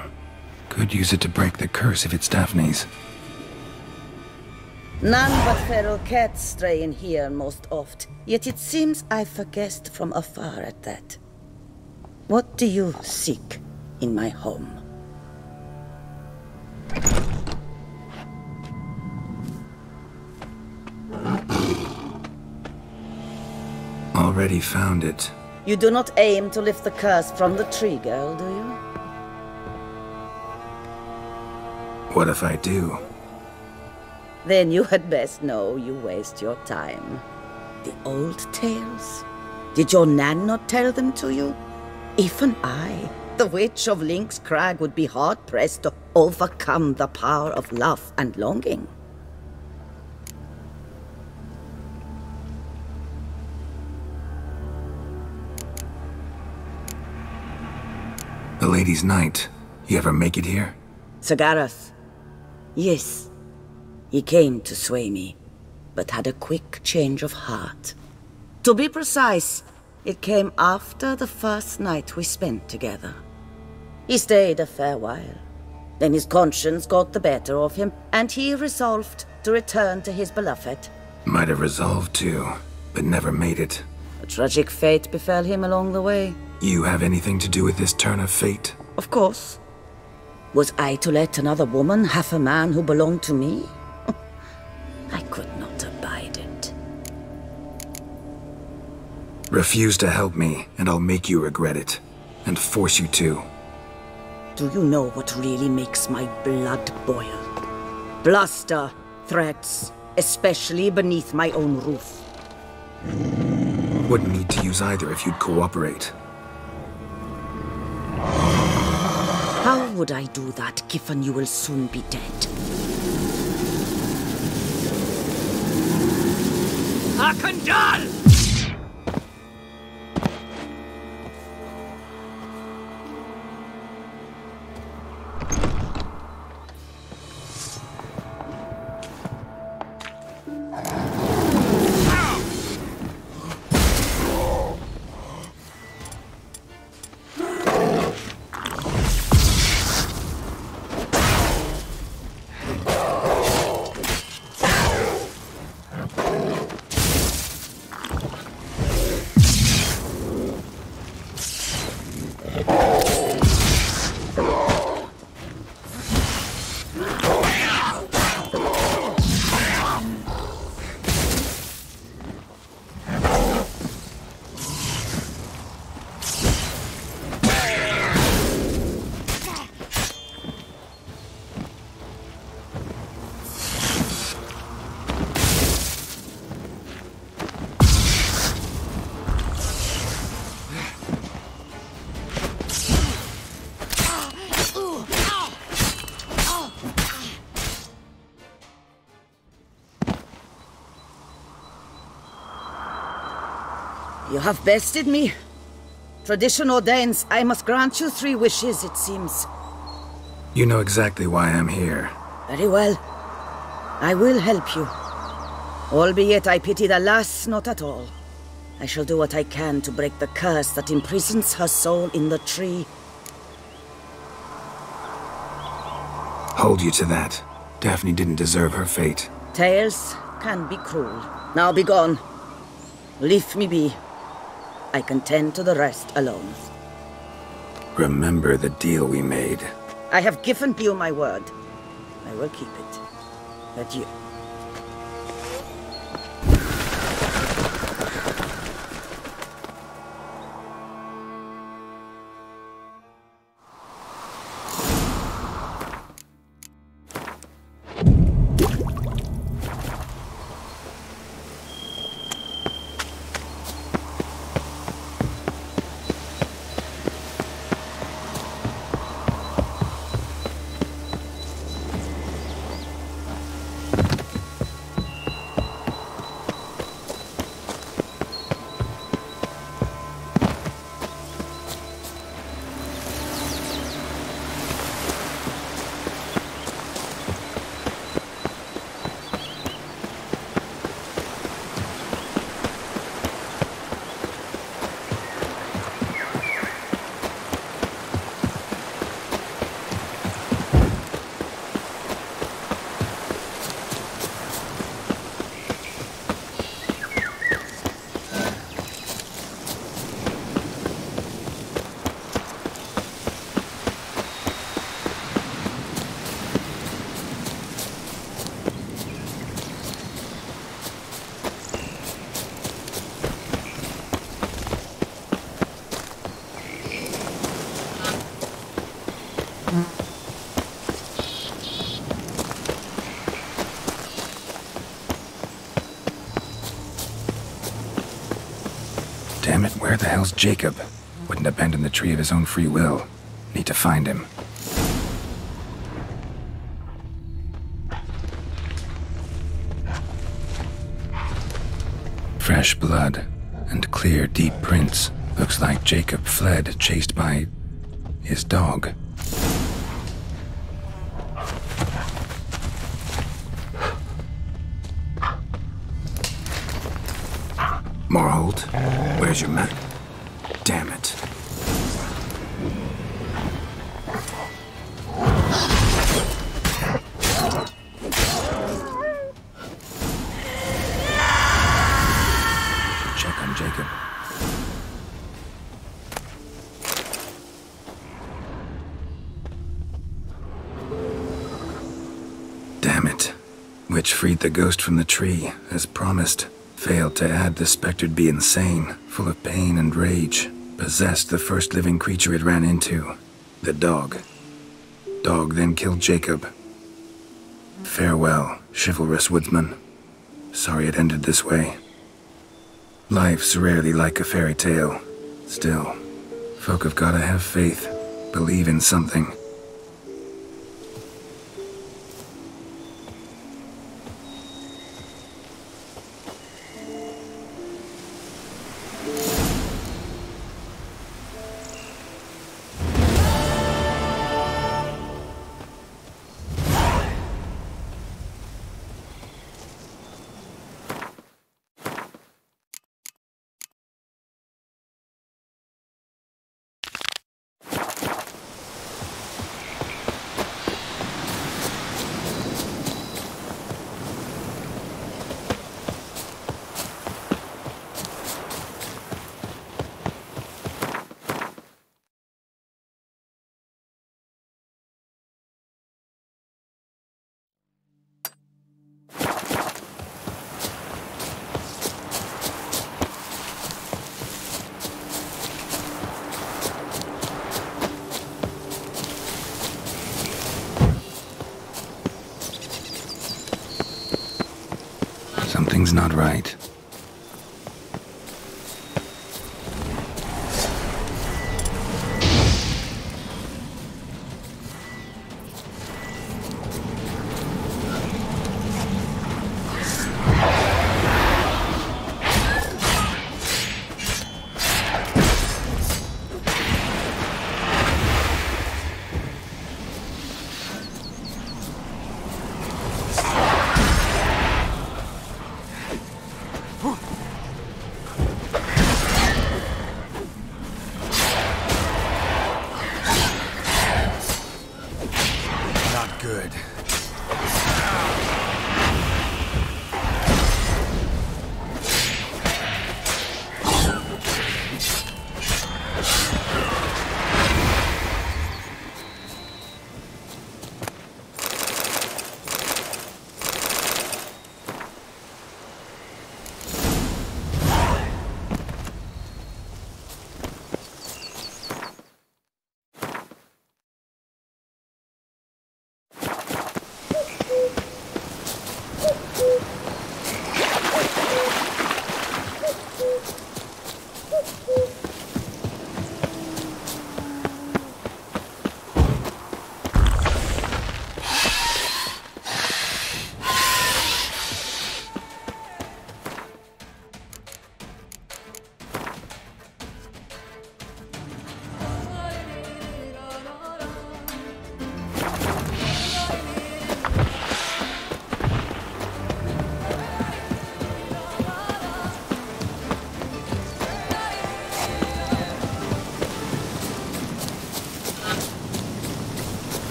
Could use it to break the curse if it's Daphne's. None but feral cats stray in here most oft, yet it seems I've guessed from afar at that. What do you seek in my home? Already found it. You do not aim to lift the curse from the tree girl, do you? What if I do? Then you had best know you waste your time. The old tales? Did your Nan not tell them to you? Even I, the Witch of Lynx Crag, would be hard pressed to overcome the power of love and longing. The Lady's Knight. You ever make it here? Gareth. Yes. He came to sway me, but had a quick change of heart. To be precise, it came after the first night we spent together. He stayed a fair while. Then his conscience got the better of him, and he resolved to return to his beloved. Might have resolved to, but never made it. A tragic fate befell him along the way. You have anything to do with this turn of fate? Of course. Was I to let another woman have a man who belonged to me? I could not abide it. Refuse to help me, and I'll make you regret it. And force you to. Do you know what really makes my blood boil? Bluster, threats, especially beneath my own roof. Wouldn't need to use either if you'd cooperate. How would I do that, given you will soon be dead? Akandal! Have bested me. Tradition ordains I must grant you three wishes, it seems. You know exactly why I'm here. Very well. I will help you. Albeit I pity the lass not at all. I shall do what I can to break the curse that imprisons her soul in the tree. Hold you to that. Daphne didn't deserve her fate. Tales can be cruel. Now be gone. Leave me be. I can tend to the rest alone. Remember the deal we made. I have given you my word. I will keep it. Adieu. Hell's Jacob? Wouldn't abandon the tree of his own free will. Need to find him. Fresh blood and clear, deep prints. Looks like Jacob fled, chased by his dog. Morhold, where's your map? Ghost from the tree, as promised. Failed to add the spectre'd be insane, full of pain and rage. Possessed the first living creature it ran into. The dog. Dog then killed Jacob. Farewell, chivalrous woodsman. Sorry it ended this way. Life's rarely like a fairy tale. Still, folk have gotta have faith, believe in something.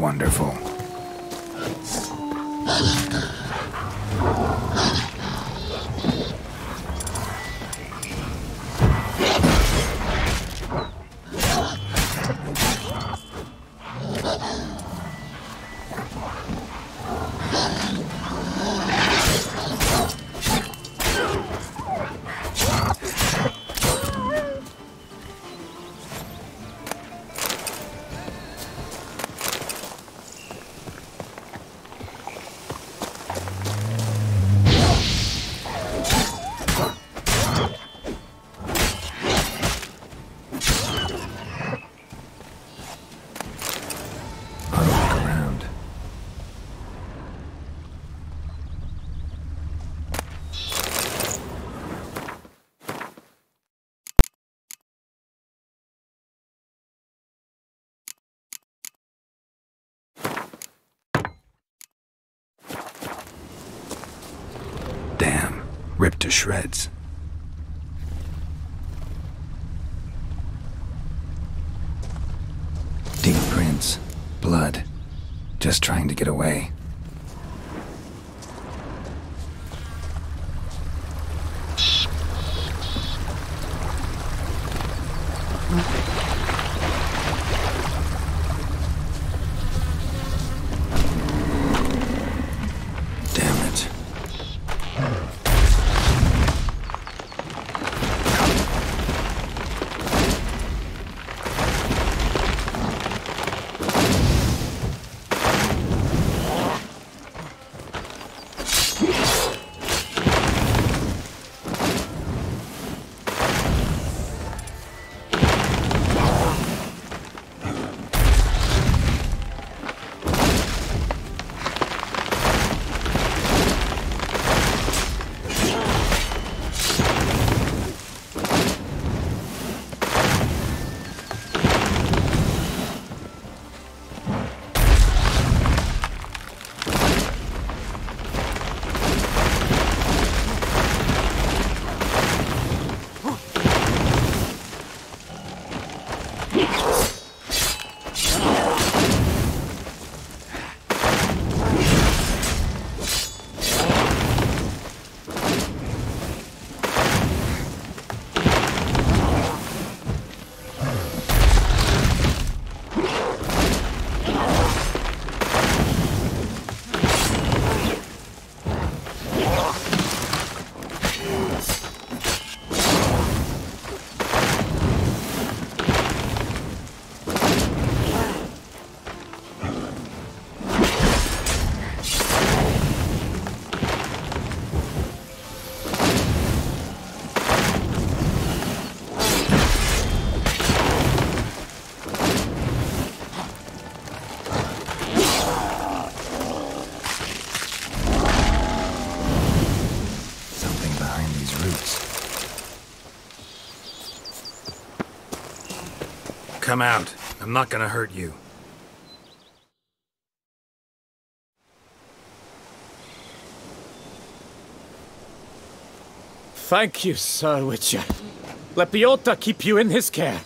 Wonderful. Shreds. Deep prints, blood, just trying to get away. Come out. I'm not gonna hurt you. Thank you, Sir Witcher. Let Biota keep you in his care.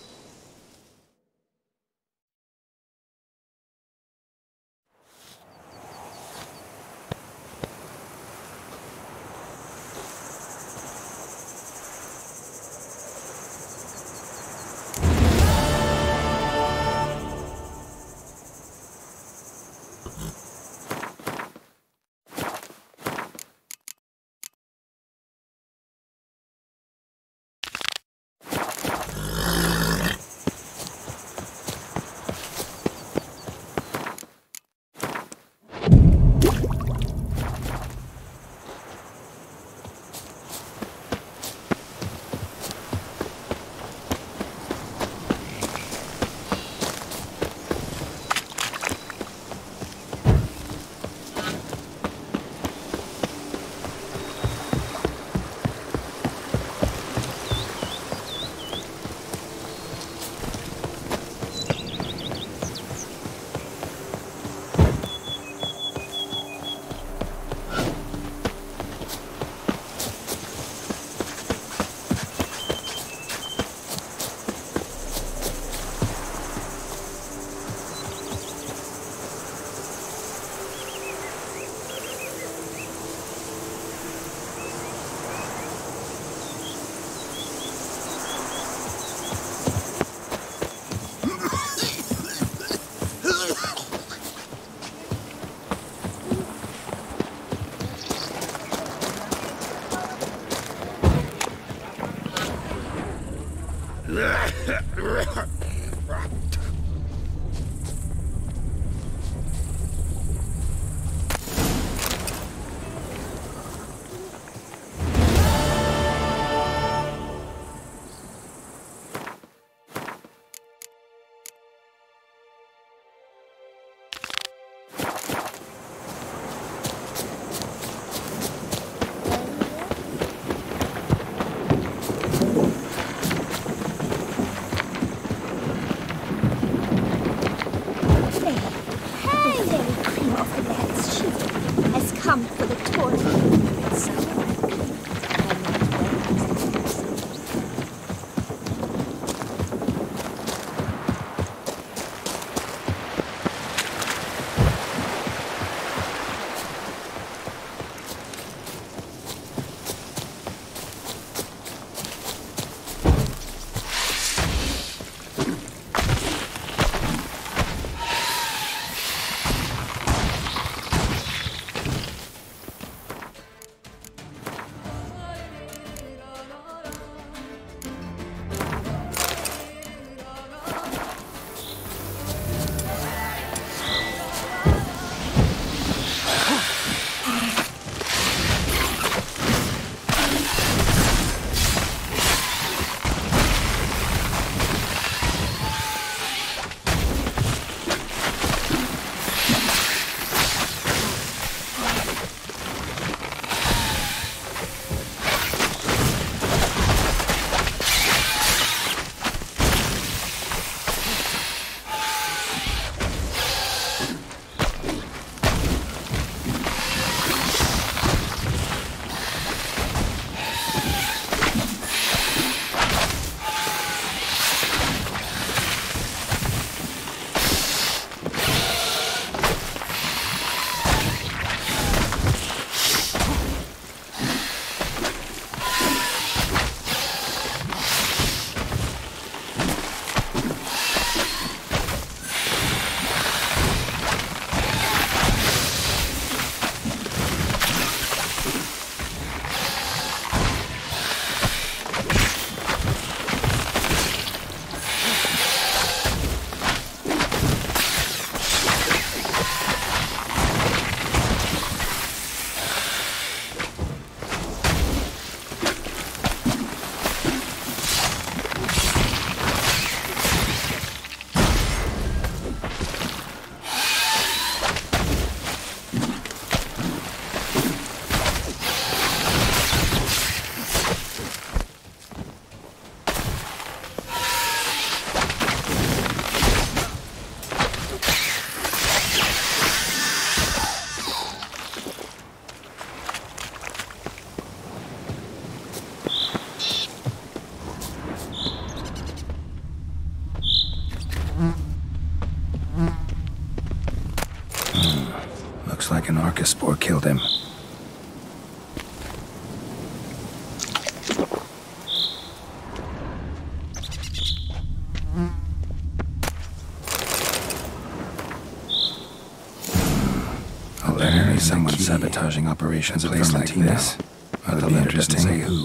Sabotaging operations at a place like this. That'll be interesting. Say who.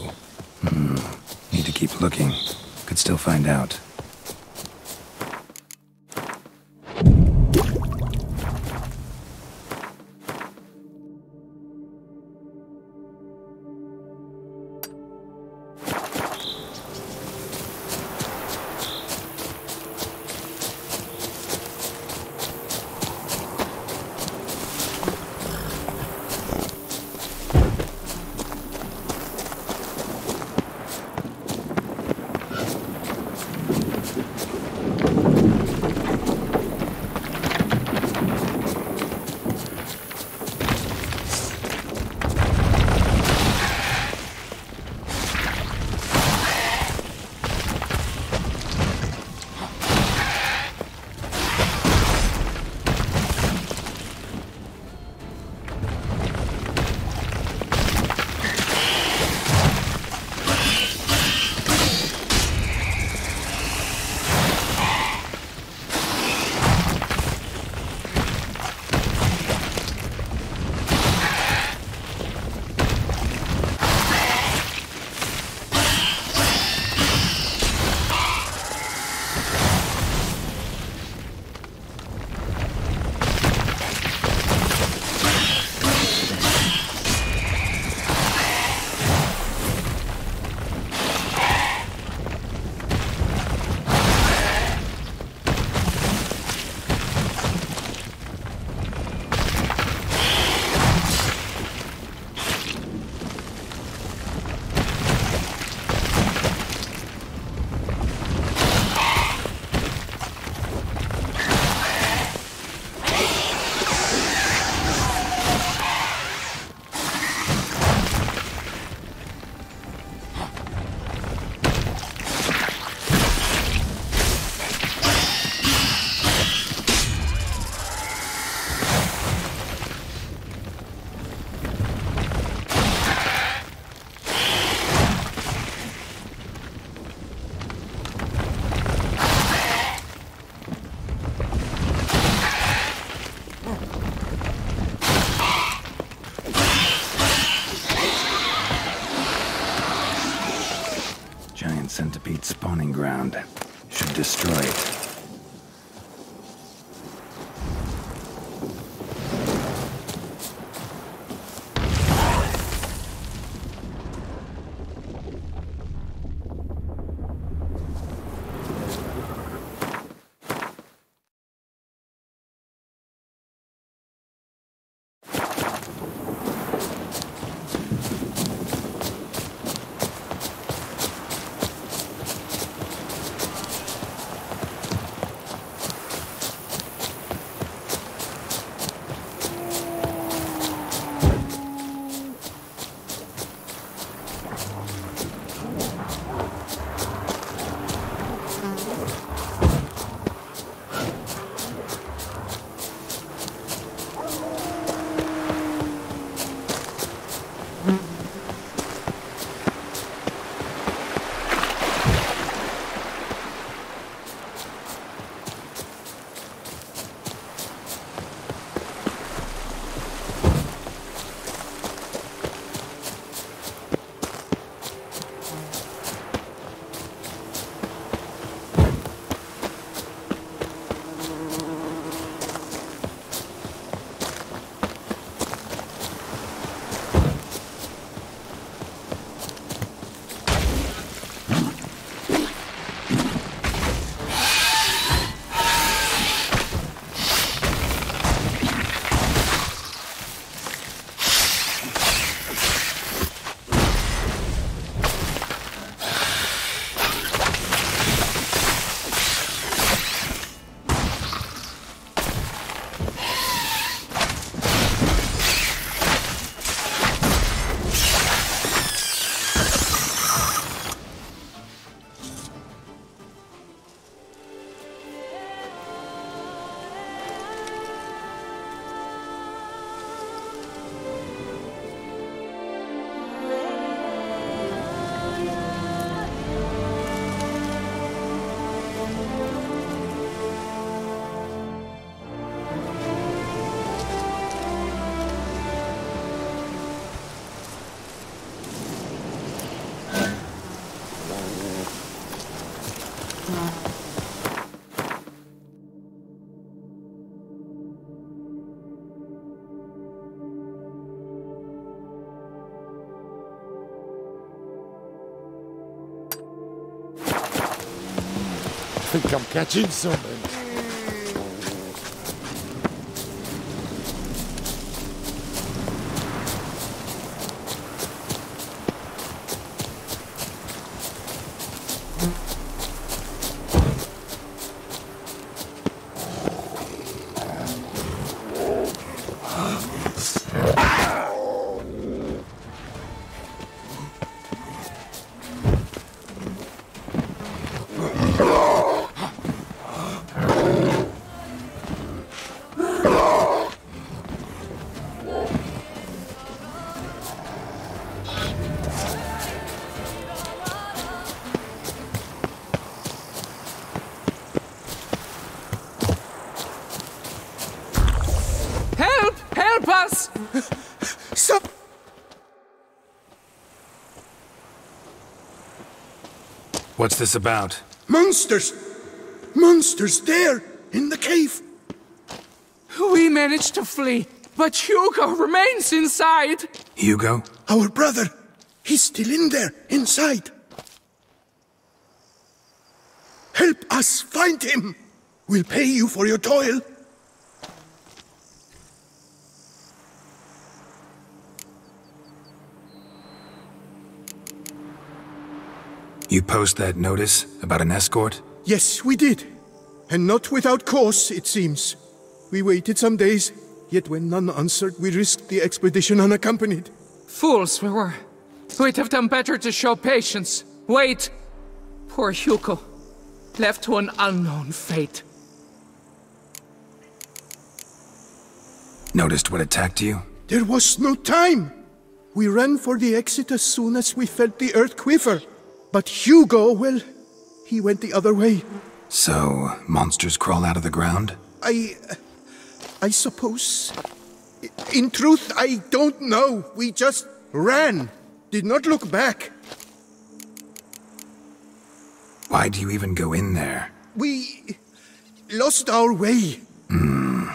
Hmm. Need to keep looking. Could still find out. Think I'm catching something. This about? Monsters! Monsters there! In the cave! We managed to flee, but Hugo remains inside. Hugo? Our brother! He's still in there, inside! Help us find him! We'll pay you for your toil! You post that notice about an escort? Yes, we did. And not without cause, it seems. We waited some days, yet when none answered, we risked the expedition unaccompanied. Fools we were. We'd have done better to show patience. Wait! Poor Hugo. Left to an unknown fate. Noticed what attacked you? There was no time! We ran for the exit as soon as we felt the earth quiver. But Hugo, well, he went the other way. So, monsters crawl out of the ground? I. I suppose. In truth, I don't know. We just ran. Did not look back. Why do you even go in there? We lost our way. Hmm.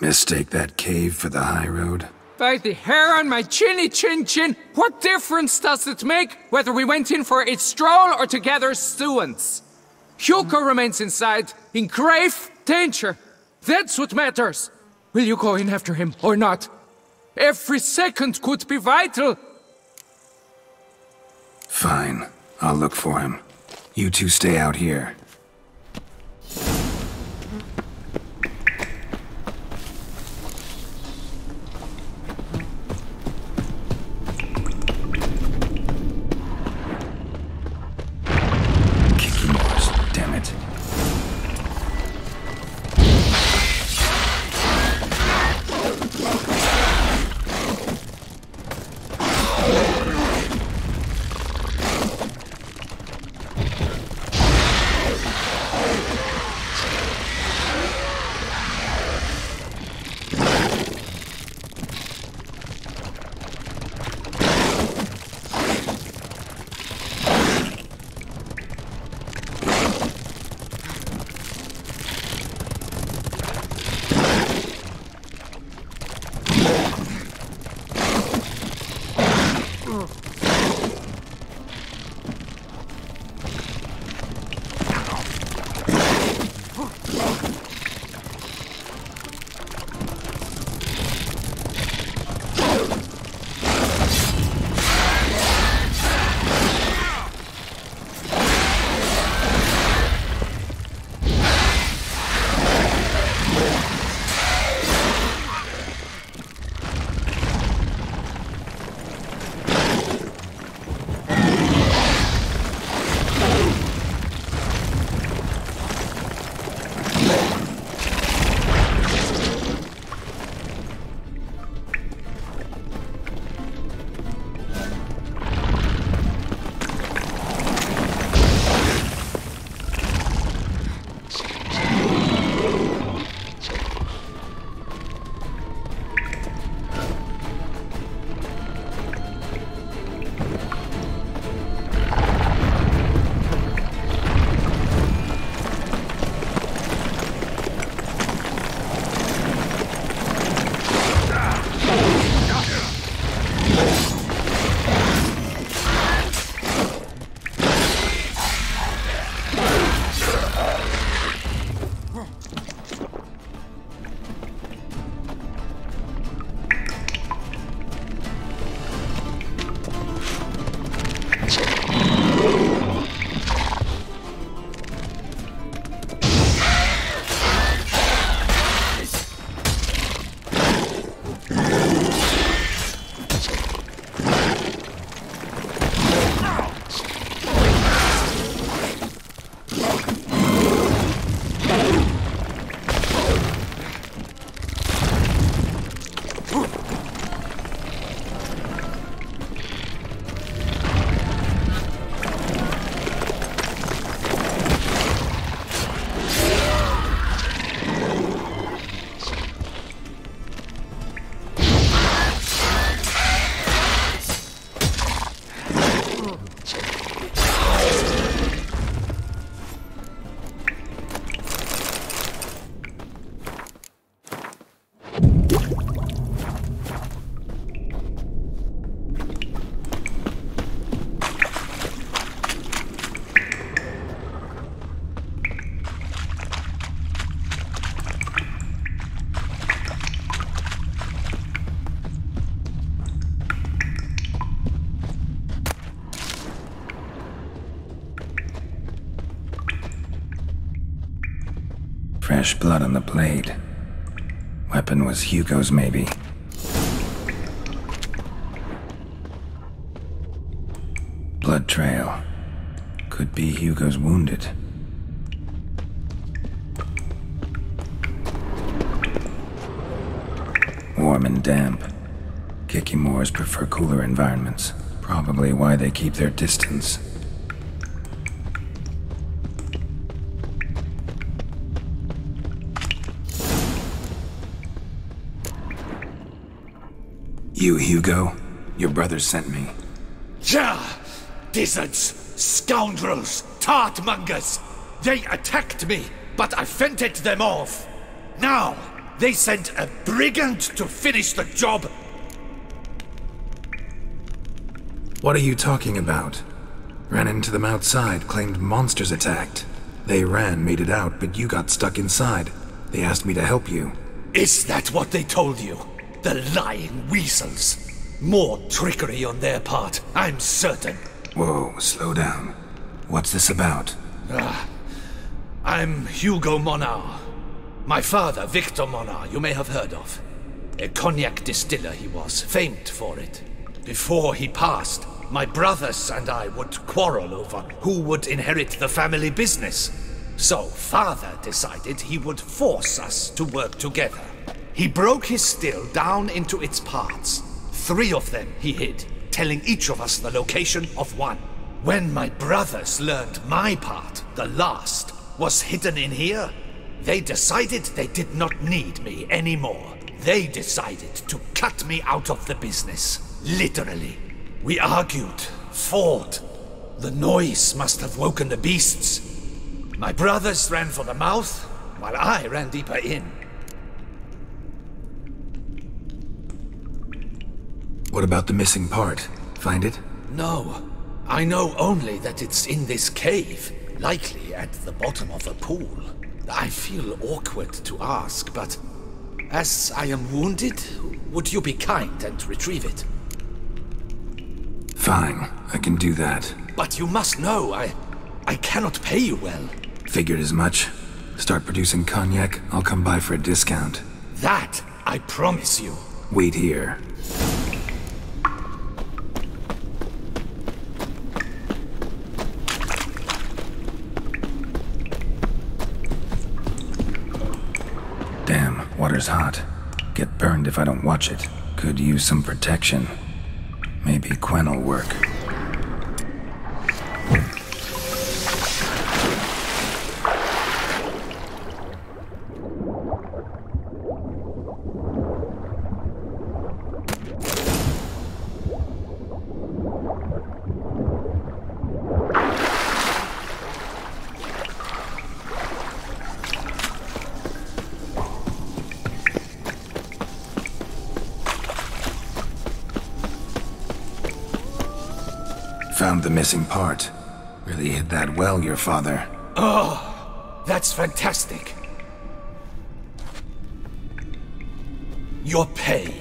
Mistake that cave for the high road? By the hair on my chinny chin chin, what difference does it make whether we went in for a stroll or to gather students? Hugo remains inside, in grave danger. That's what matters. Will you go in after him or not? Every second could be vital. Fine. I'll look for him. You two stay out here. Fresh blood on the blade. Weapon was Hugo's, maybe. Blood trail. Could be Hugo's wounded. Warm and damp. Kikimores prefer cooler environments. Probably why they keep their distance. Hugo? Your brother sent me. Ja! Deserts! Scoundrels! Tartmongers! They attacked me, but I fended them off. Now, they sent a brigand to finish the job. What are you talking about? Ran into them outside, claimed monsters attacked. They ran, made it out, but you got stuck inside. They asked me to help you. Is that what they told you? The lying weasels. More trickery on their part, I'm certain. Whoa, slow down. What's this about? Ah, I'm Hugo Monar. My father, Victor Monar, you may have heard of. A cognac distiller he was, famed for it. Before he passed, my brothers and I would quarrel over who would inherit the family business. So, father decided he would force us to work together. He broke his still down into its parts. Three of them he hid, telling each of us the location of one. When my brothers learned my part, the last, was hidden in here, they decided they did not need me anymore. They decided to cut me out of the business. Literally. We argued, fought. The noise must have woken the beasts. My brothers ran for the mouth, while I ran deeper in. What about the missing part? Find it? No. I know only that it's in this cave, likely at the bottom of a pool. I feel awkward to ask, but as I am wounded, would you be kind and retrieve it? Fine, I can do that. But you must know, I... I cannot pay you well. Figured as much. Start producing cognac, I'll come by for a discount. That, I promise you. Wait here. Damn, water's hot. Get burned if I don't watch it. Could use some protection. Maybe Quen will work. Hid that well, your father. Oh, that's fantastic. Your pay.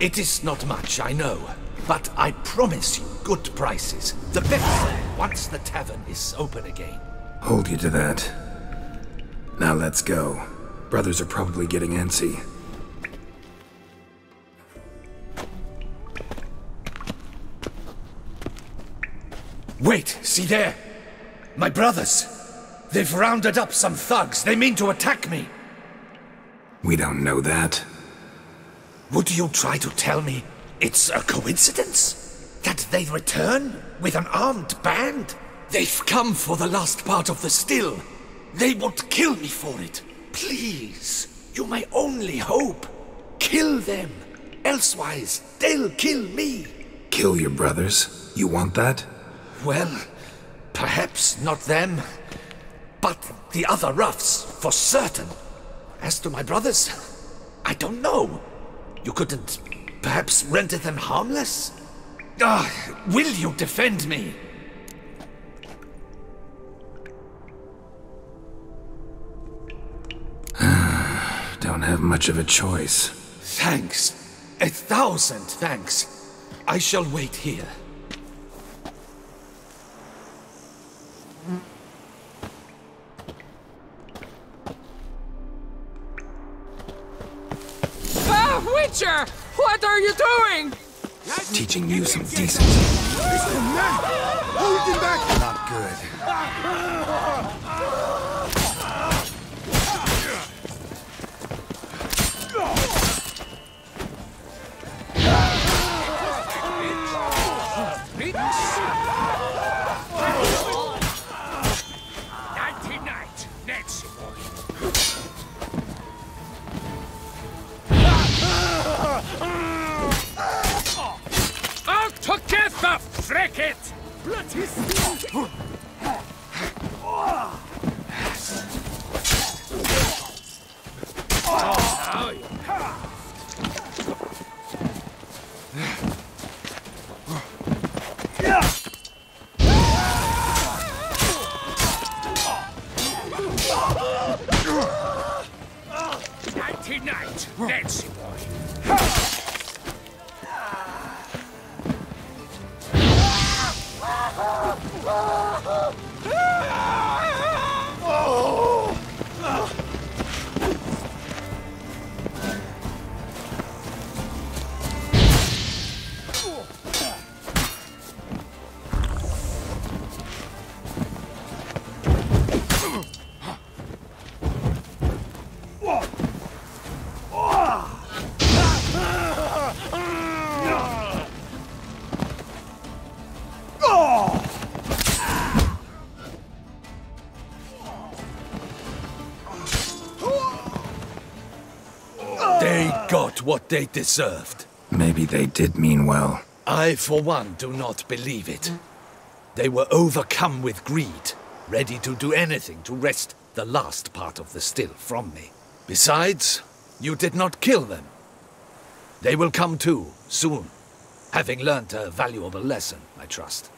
It is not much, I know. But I promise you good prices. The best once the tavern is open again. Hold you to that. Now let's go. Brothers are probably getting antsy. Wait, see there? My brothers. They've rounded up some thugs. They mean to attack me. We don't know that. Would you try to tell me it's a coincidence? That they return with an armed band? They've come for the last part of the still. They would kill me for it. Please, you my only hope. Kill them. Elsewise, they'll kill me. Kill your brothers? You want that? Well, perhaps not them, but the other roughs, for certain. As to my brothers, I don't know. You couldn't perhaps render them harmless? Ah, will you defend me? Don't have much of a choice. Thanks. A thousand thanks. I shall wait here. Witcher! What are you doing? Teaching you some decency. Mr. Man! Hold him back! Not good. What they deserved. Maybe they did mean well. I, for one, do not believe it. They were overcome with greed, ready to do anything to wrest the last part of the still from me. Besides, you did not kill them. They will come too, soon, having learnt a valuable lesson, I trust.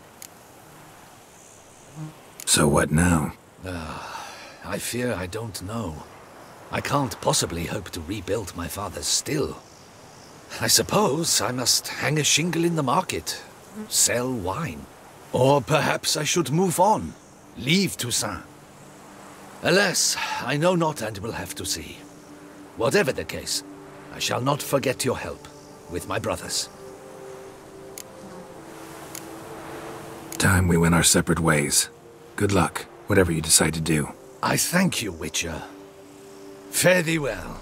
So what now? Ah, I fear I don't know. I can't possibly hope to rebuild my father's still. I suppose I must hang a shingle in the market, sell wine. Or perhaps I should move on, leave Toussaint. Alas, I know not and will have to see. Whatever the case, I shall not forget your help with my brothers. Time we went our separate ways. Good luck, whatever you decide to do. I thank you, Witcher. Fare thee well.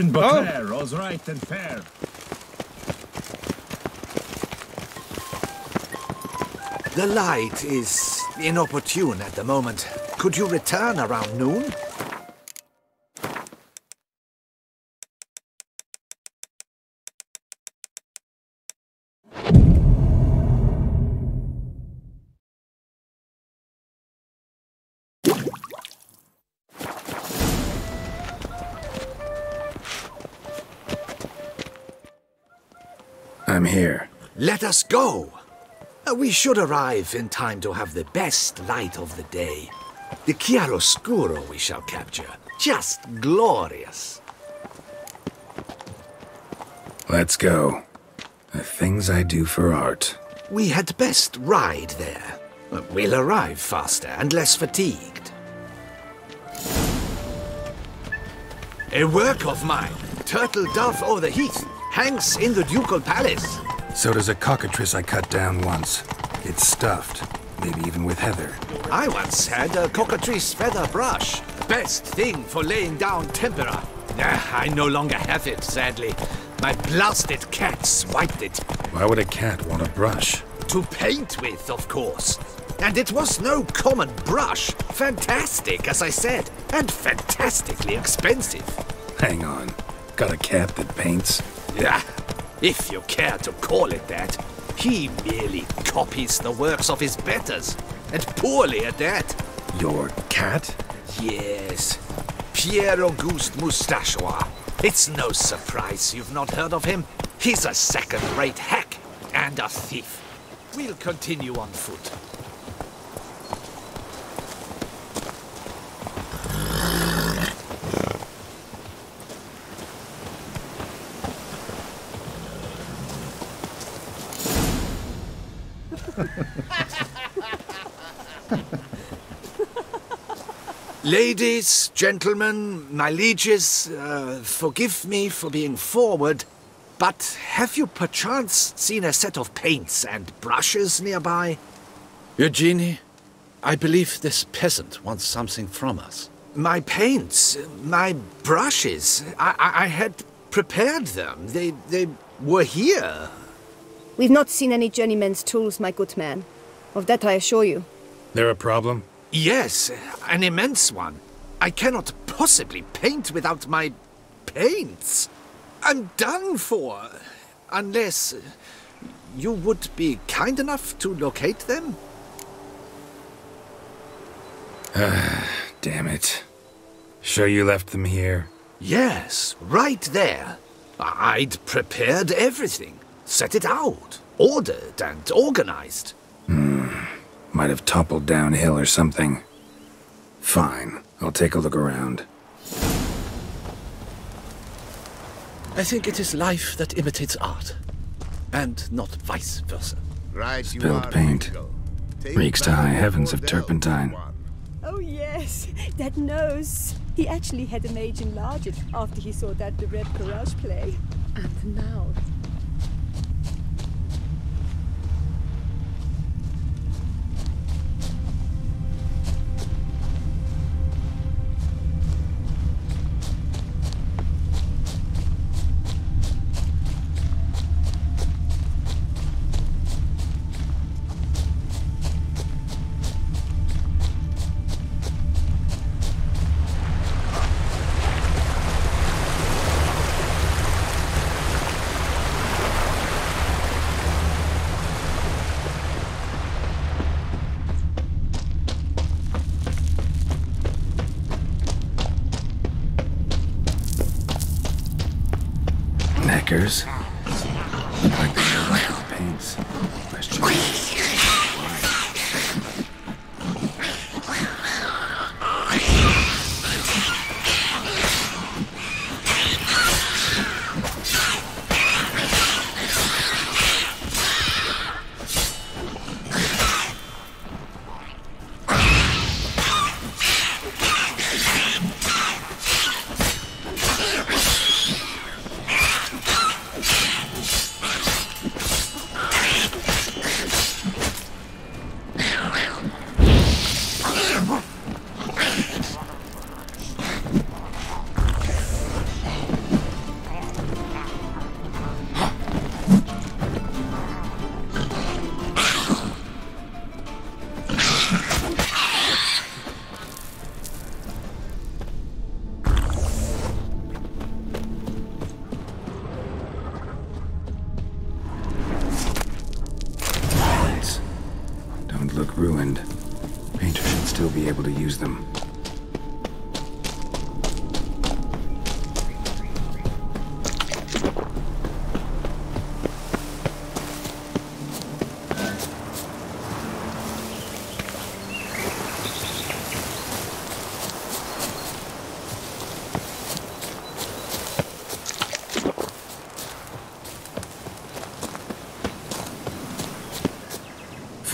In oh. Beauclair, all's right and fair. The light is inopportune at the moment. Could you return around noon? Us go! Uh, We should arrive in time to have the best light of the day. The chiaroscuro we shall capture. Just glorious. Let's go. The things I do for art. We had best ride there. Uh, We'll arrive faster and less fatigued. A work of mine, Turtle Dove o'er the Heath, hangs in the Ducal Palace. So does a cockatrice I cut down once. It's stuffed, maybe even with heather. I once had a cockatrice feather brush. Best thing for laying down tempera. Ah, I no longer have it, sadly. My blasted cat swiped it. Why would a cat want a brush? To paint with, of course. And it was no common brush. Fantastic, as I said, and fantastically expensive. Hang on. Got a cat that paints? Yeah, if you care to call it that. He merely copies the works of his betters, and poorly at that. Your cat? Yes, Pierre Auguste Moustachois. It's no surprise you've not heard of him. He's a second-rate hack and a thief. We'll continue on foot. Ladies, gentlemen, my lieges, uh, forgive me for being forward, but have you perchance seen a set of paints and brushes nearby? Eugenie, I believe this peasant wants something from us. My paints, my brushes, I, I, I had prepared them. They, they were here. We've not seen any journeyman's tools, my good man. Of that I assure you. There a problem? Yes, an immense one. I cannot possibly paint without my paints. I'm done for. Unless you would be kind enough to locate them? Ah, damn it. Sure you left them here? Yes, right there. I'd prepared everything, set it out, ordered and organized. Might have toppled downhill or something. Fine, I'll take a look around. I think it is life that imitates art, and not vice versa. Right, Spilled paint. Reeks to high heavens of turpentine. Oh, yes, that nose. He actually had a mage enlarge it after he saw that the Red Courage play. And now.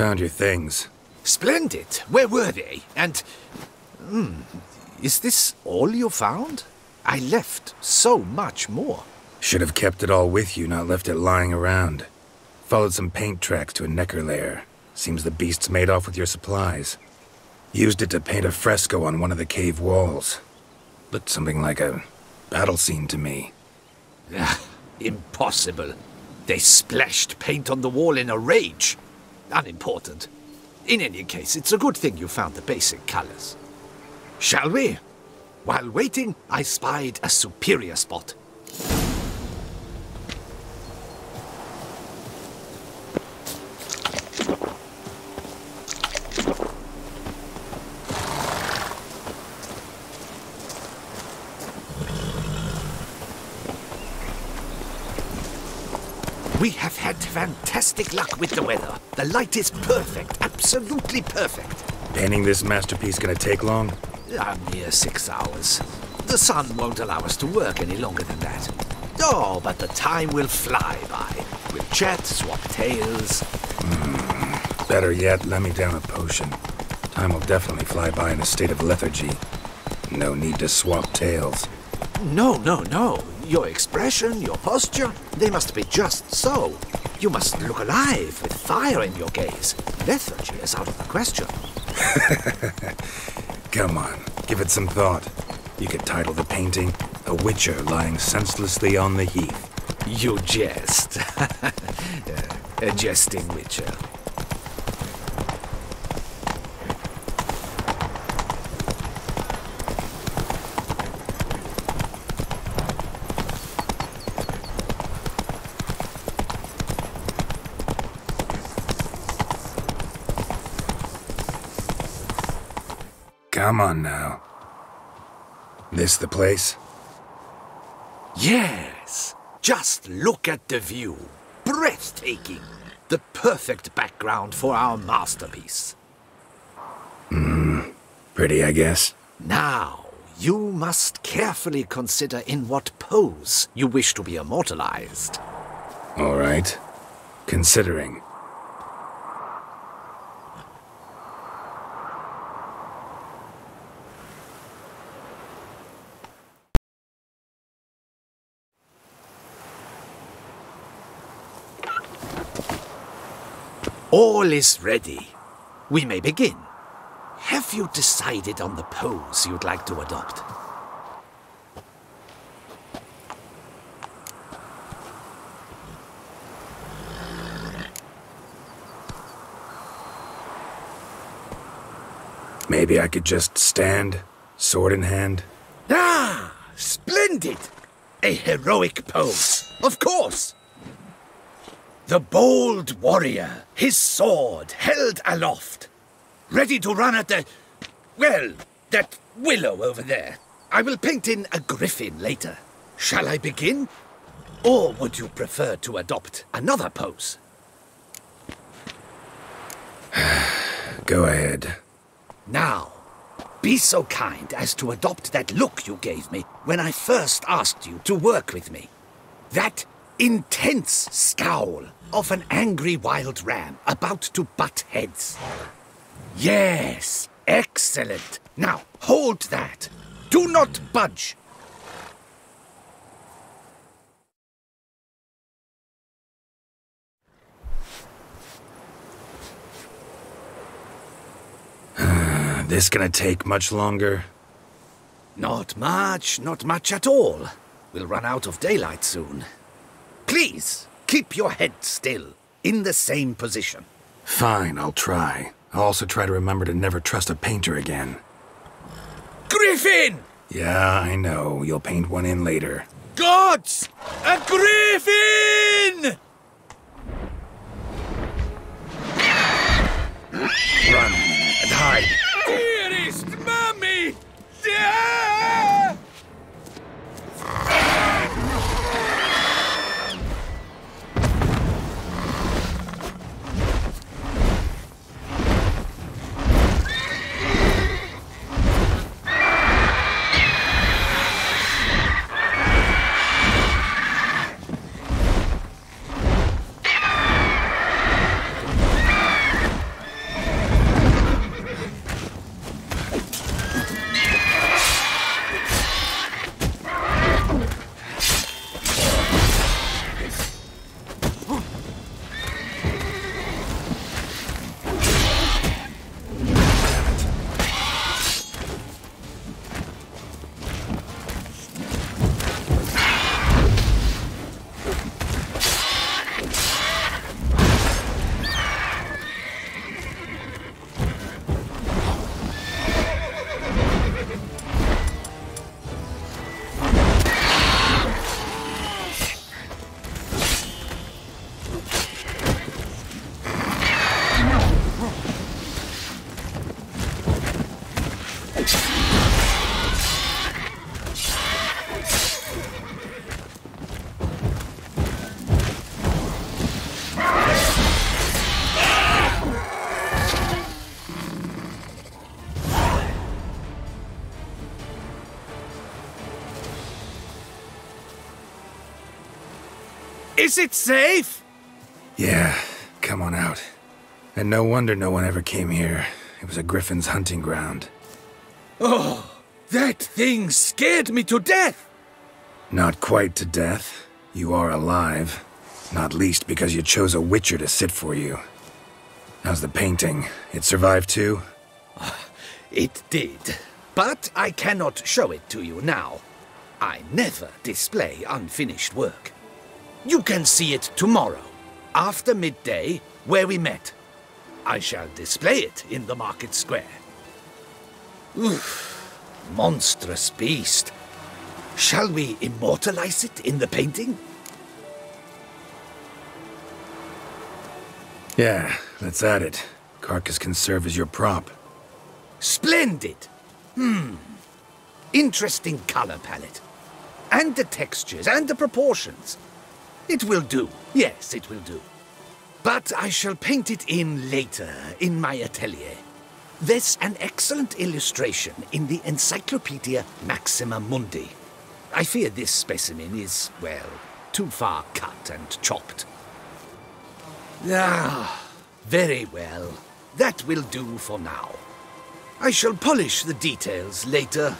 Found your things. Splendid. Where were they? And. Hmm. Is this all you found? I left so much more. Should have kept it all with you, not left it lying around. Followed some paint tracks to a nekker lair. Seems the beast's made off with your supplies. Used it to paint a fresco on one of the cave walls. Looked something like a battle scene to me. Ah, impossible. They splashed paint on the wall in a rage. Unimportant. In any case, it's a good thing you found the basic colors. Shall we? While waiting, I spied a superior spot. We have had fantastic luck with the weather. The light is perfect, absolutely perfect. Painting this masterpiece gonna take long? A mere six hours. The sun won't allow us to work any longer than that. Oh, but the time will fly by. We'll chat, swap tales. Hmm, better yet, let me down a potion. Time will definitely fly by in a state of lethargy. No need to swap tales. No, no, no. Your expression, your posture, they must be just so. You must look alive with fire in your gaze. Lethargy is out of the question. Come on, give it some thought. You could title the painting A Witcher Lying Senselessly on the Heath. You jest. a jesting witcher. Come on now. This the place? Yes. Just look at the view. Breathtaking. The perfect background for our masterpiece. Hmm. Pretty, I guess. Now, you must carefully consider in what pose you wish to be immortalized. All right. Considering. All is ready. We may begin. Have you decided on the pose you'd like to adopt? Maybe I could just stand, sword in hand. Ah, splendid! A heroic pose, of course. The bold warrior, his sword held aloft, ready to run at the. well, that willow over there. I will paint in a griffin later. Shall I begin? Or would you prefer to adopt another pose? Go ahead. Now, be so kind as to adopt that look you gave me when I first asked you to work with me. That intense scowl of an angry wild ram about to butt heads. Yes, excellent. Now, hold that. Do not budge. This gonna take much longer? Not much, not much at all. We'll run out of daylight soon. Please, keep your head still, in the same position. Fine, I'll try. I'll also try to remember to never trust a painter again. Griffin! Yeah, I know. You'll paint one in later. Gods! A griffin! Run and hide. Dearest mommy! Ah! Is it safe? Yeah, come on out. And no wonder no one ever came here. It was a griffin's hunting ground. Oh, that thing scared me to death. Not quite to death. You are alive. Not least because you chose a witcher to sit for you. How's the painting? It survived too? Ah, it did. But I cannot show it to you now. I never display unfinished work. You can see it tomorrow, after midday, where we met. I shall display it in the market square. Oof, monstrous beast. Shall we immortalize it in the painting? Yeah, let's add it. Carcass can serve as your prop. Splendid! Hmm. Interesting color palette. And the textures and the proportions. It will do. Yes, it will do. But I shall paint it in later, in my atelier. There's an excellent illustration in the Encyclopedia Maxima Mundi. I fear this specimen is, well, too far cut and chopped. Ah, very well. That will do for now. I shall polish the details later.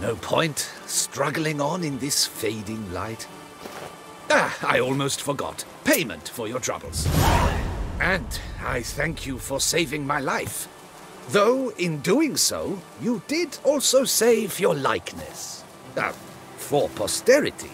No point struggling on in this fading light. Ah, I almost forgot. Payment for your troubles. And I thank you for saving my life. Though, in doing so, you did also save your likeness. Uh, for posterity.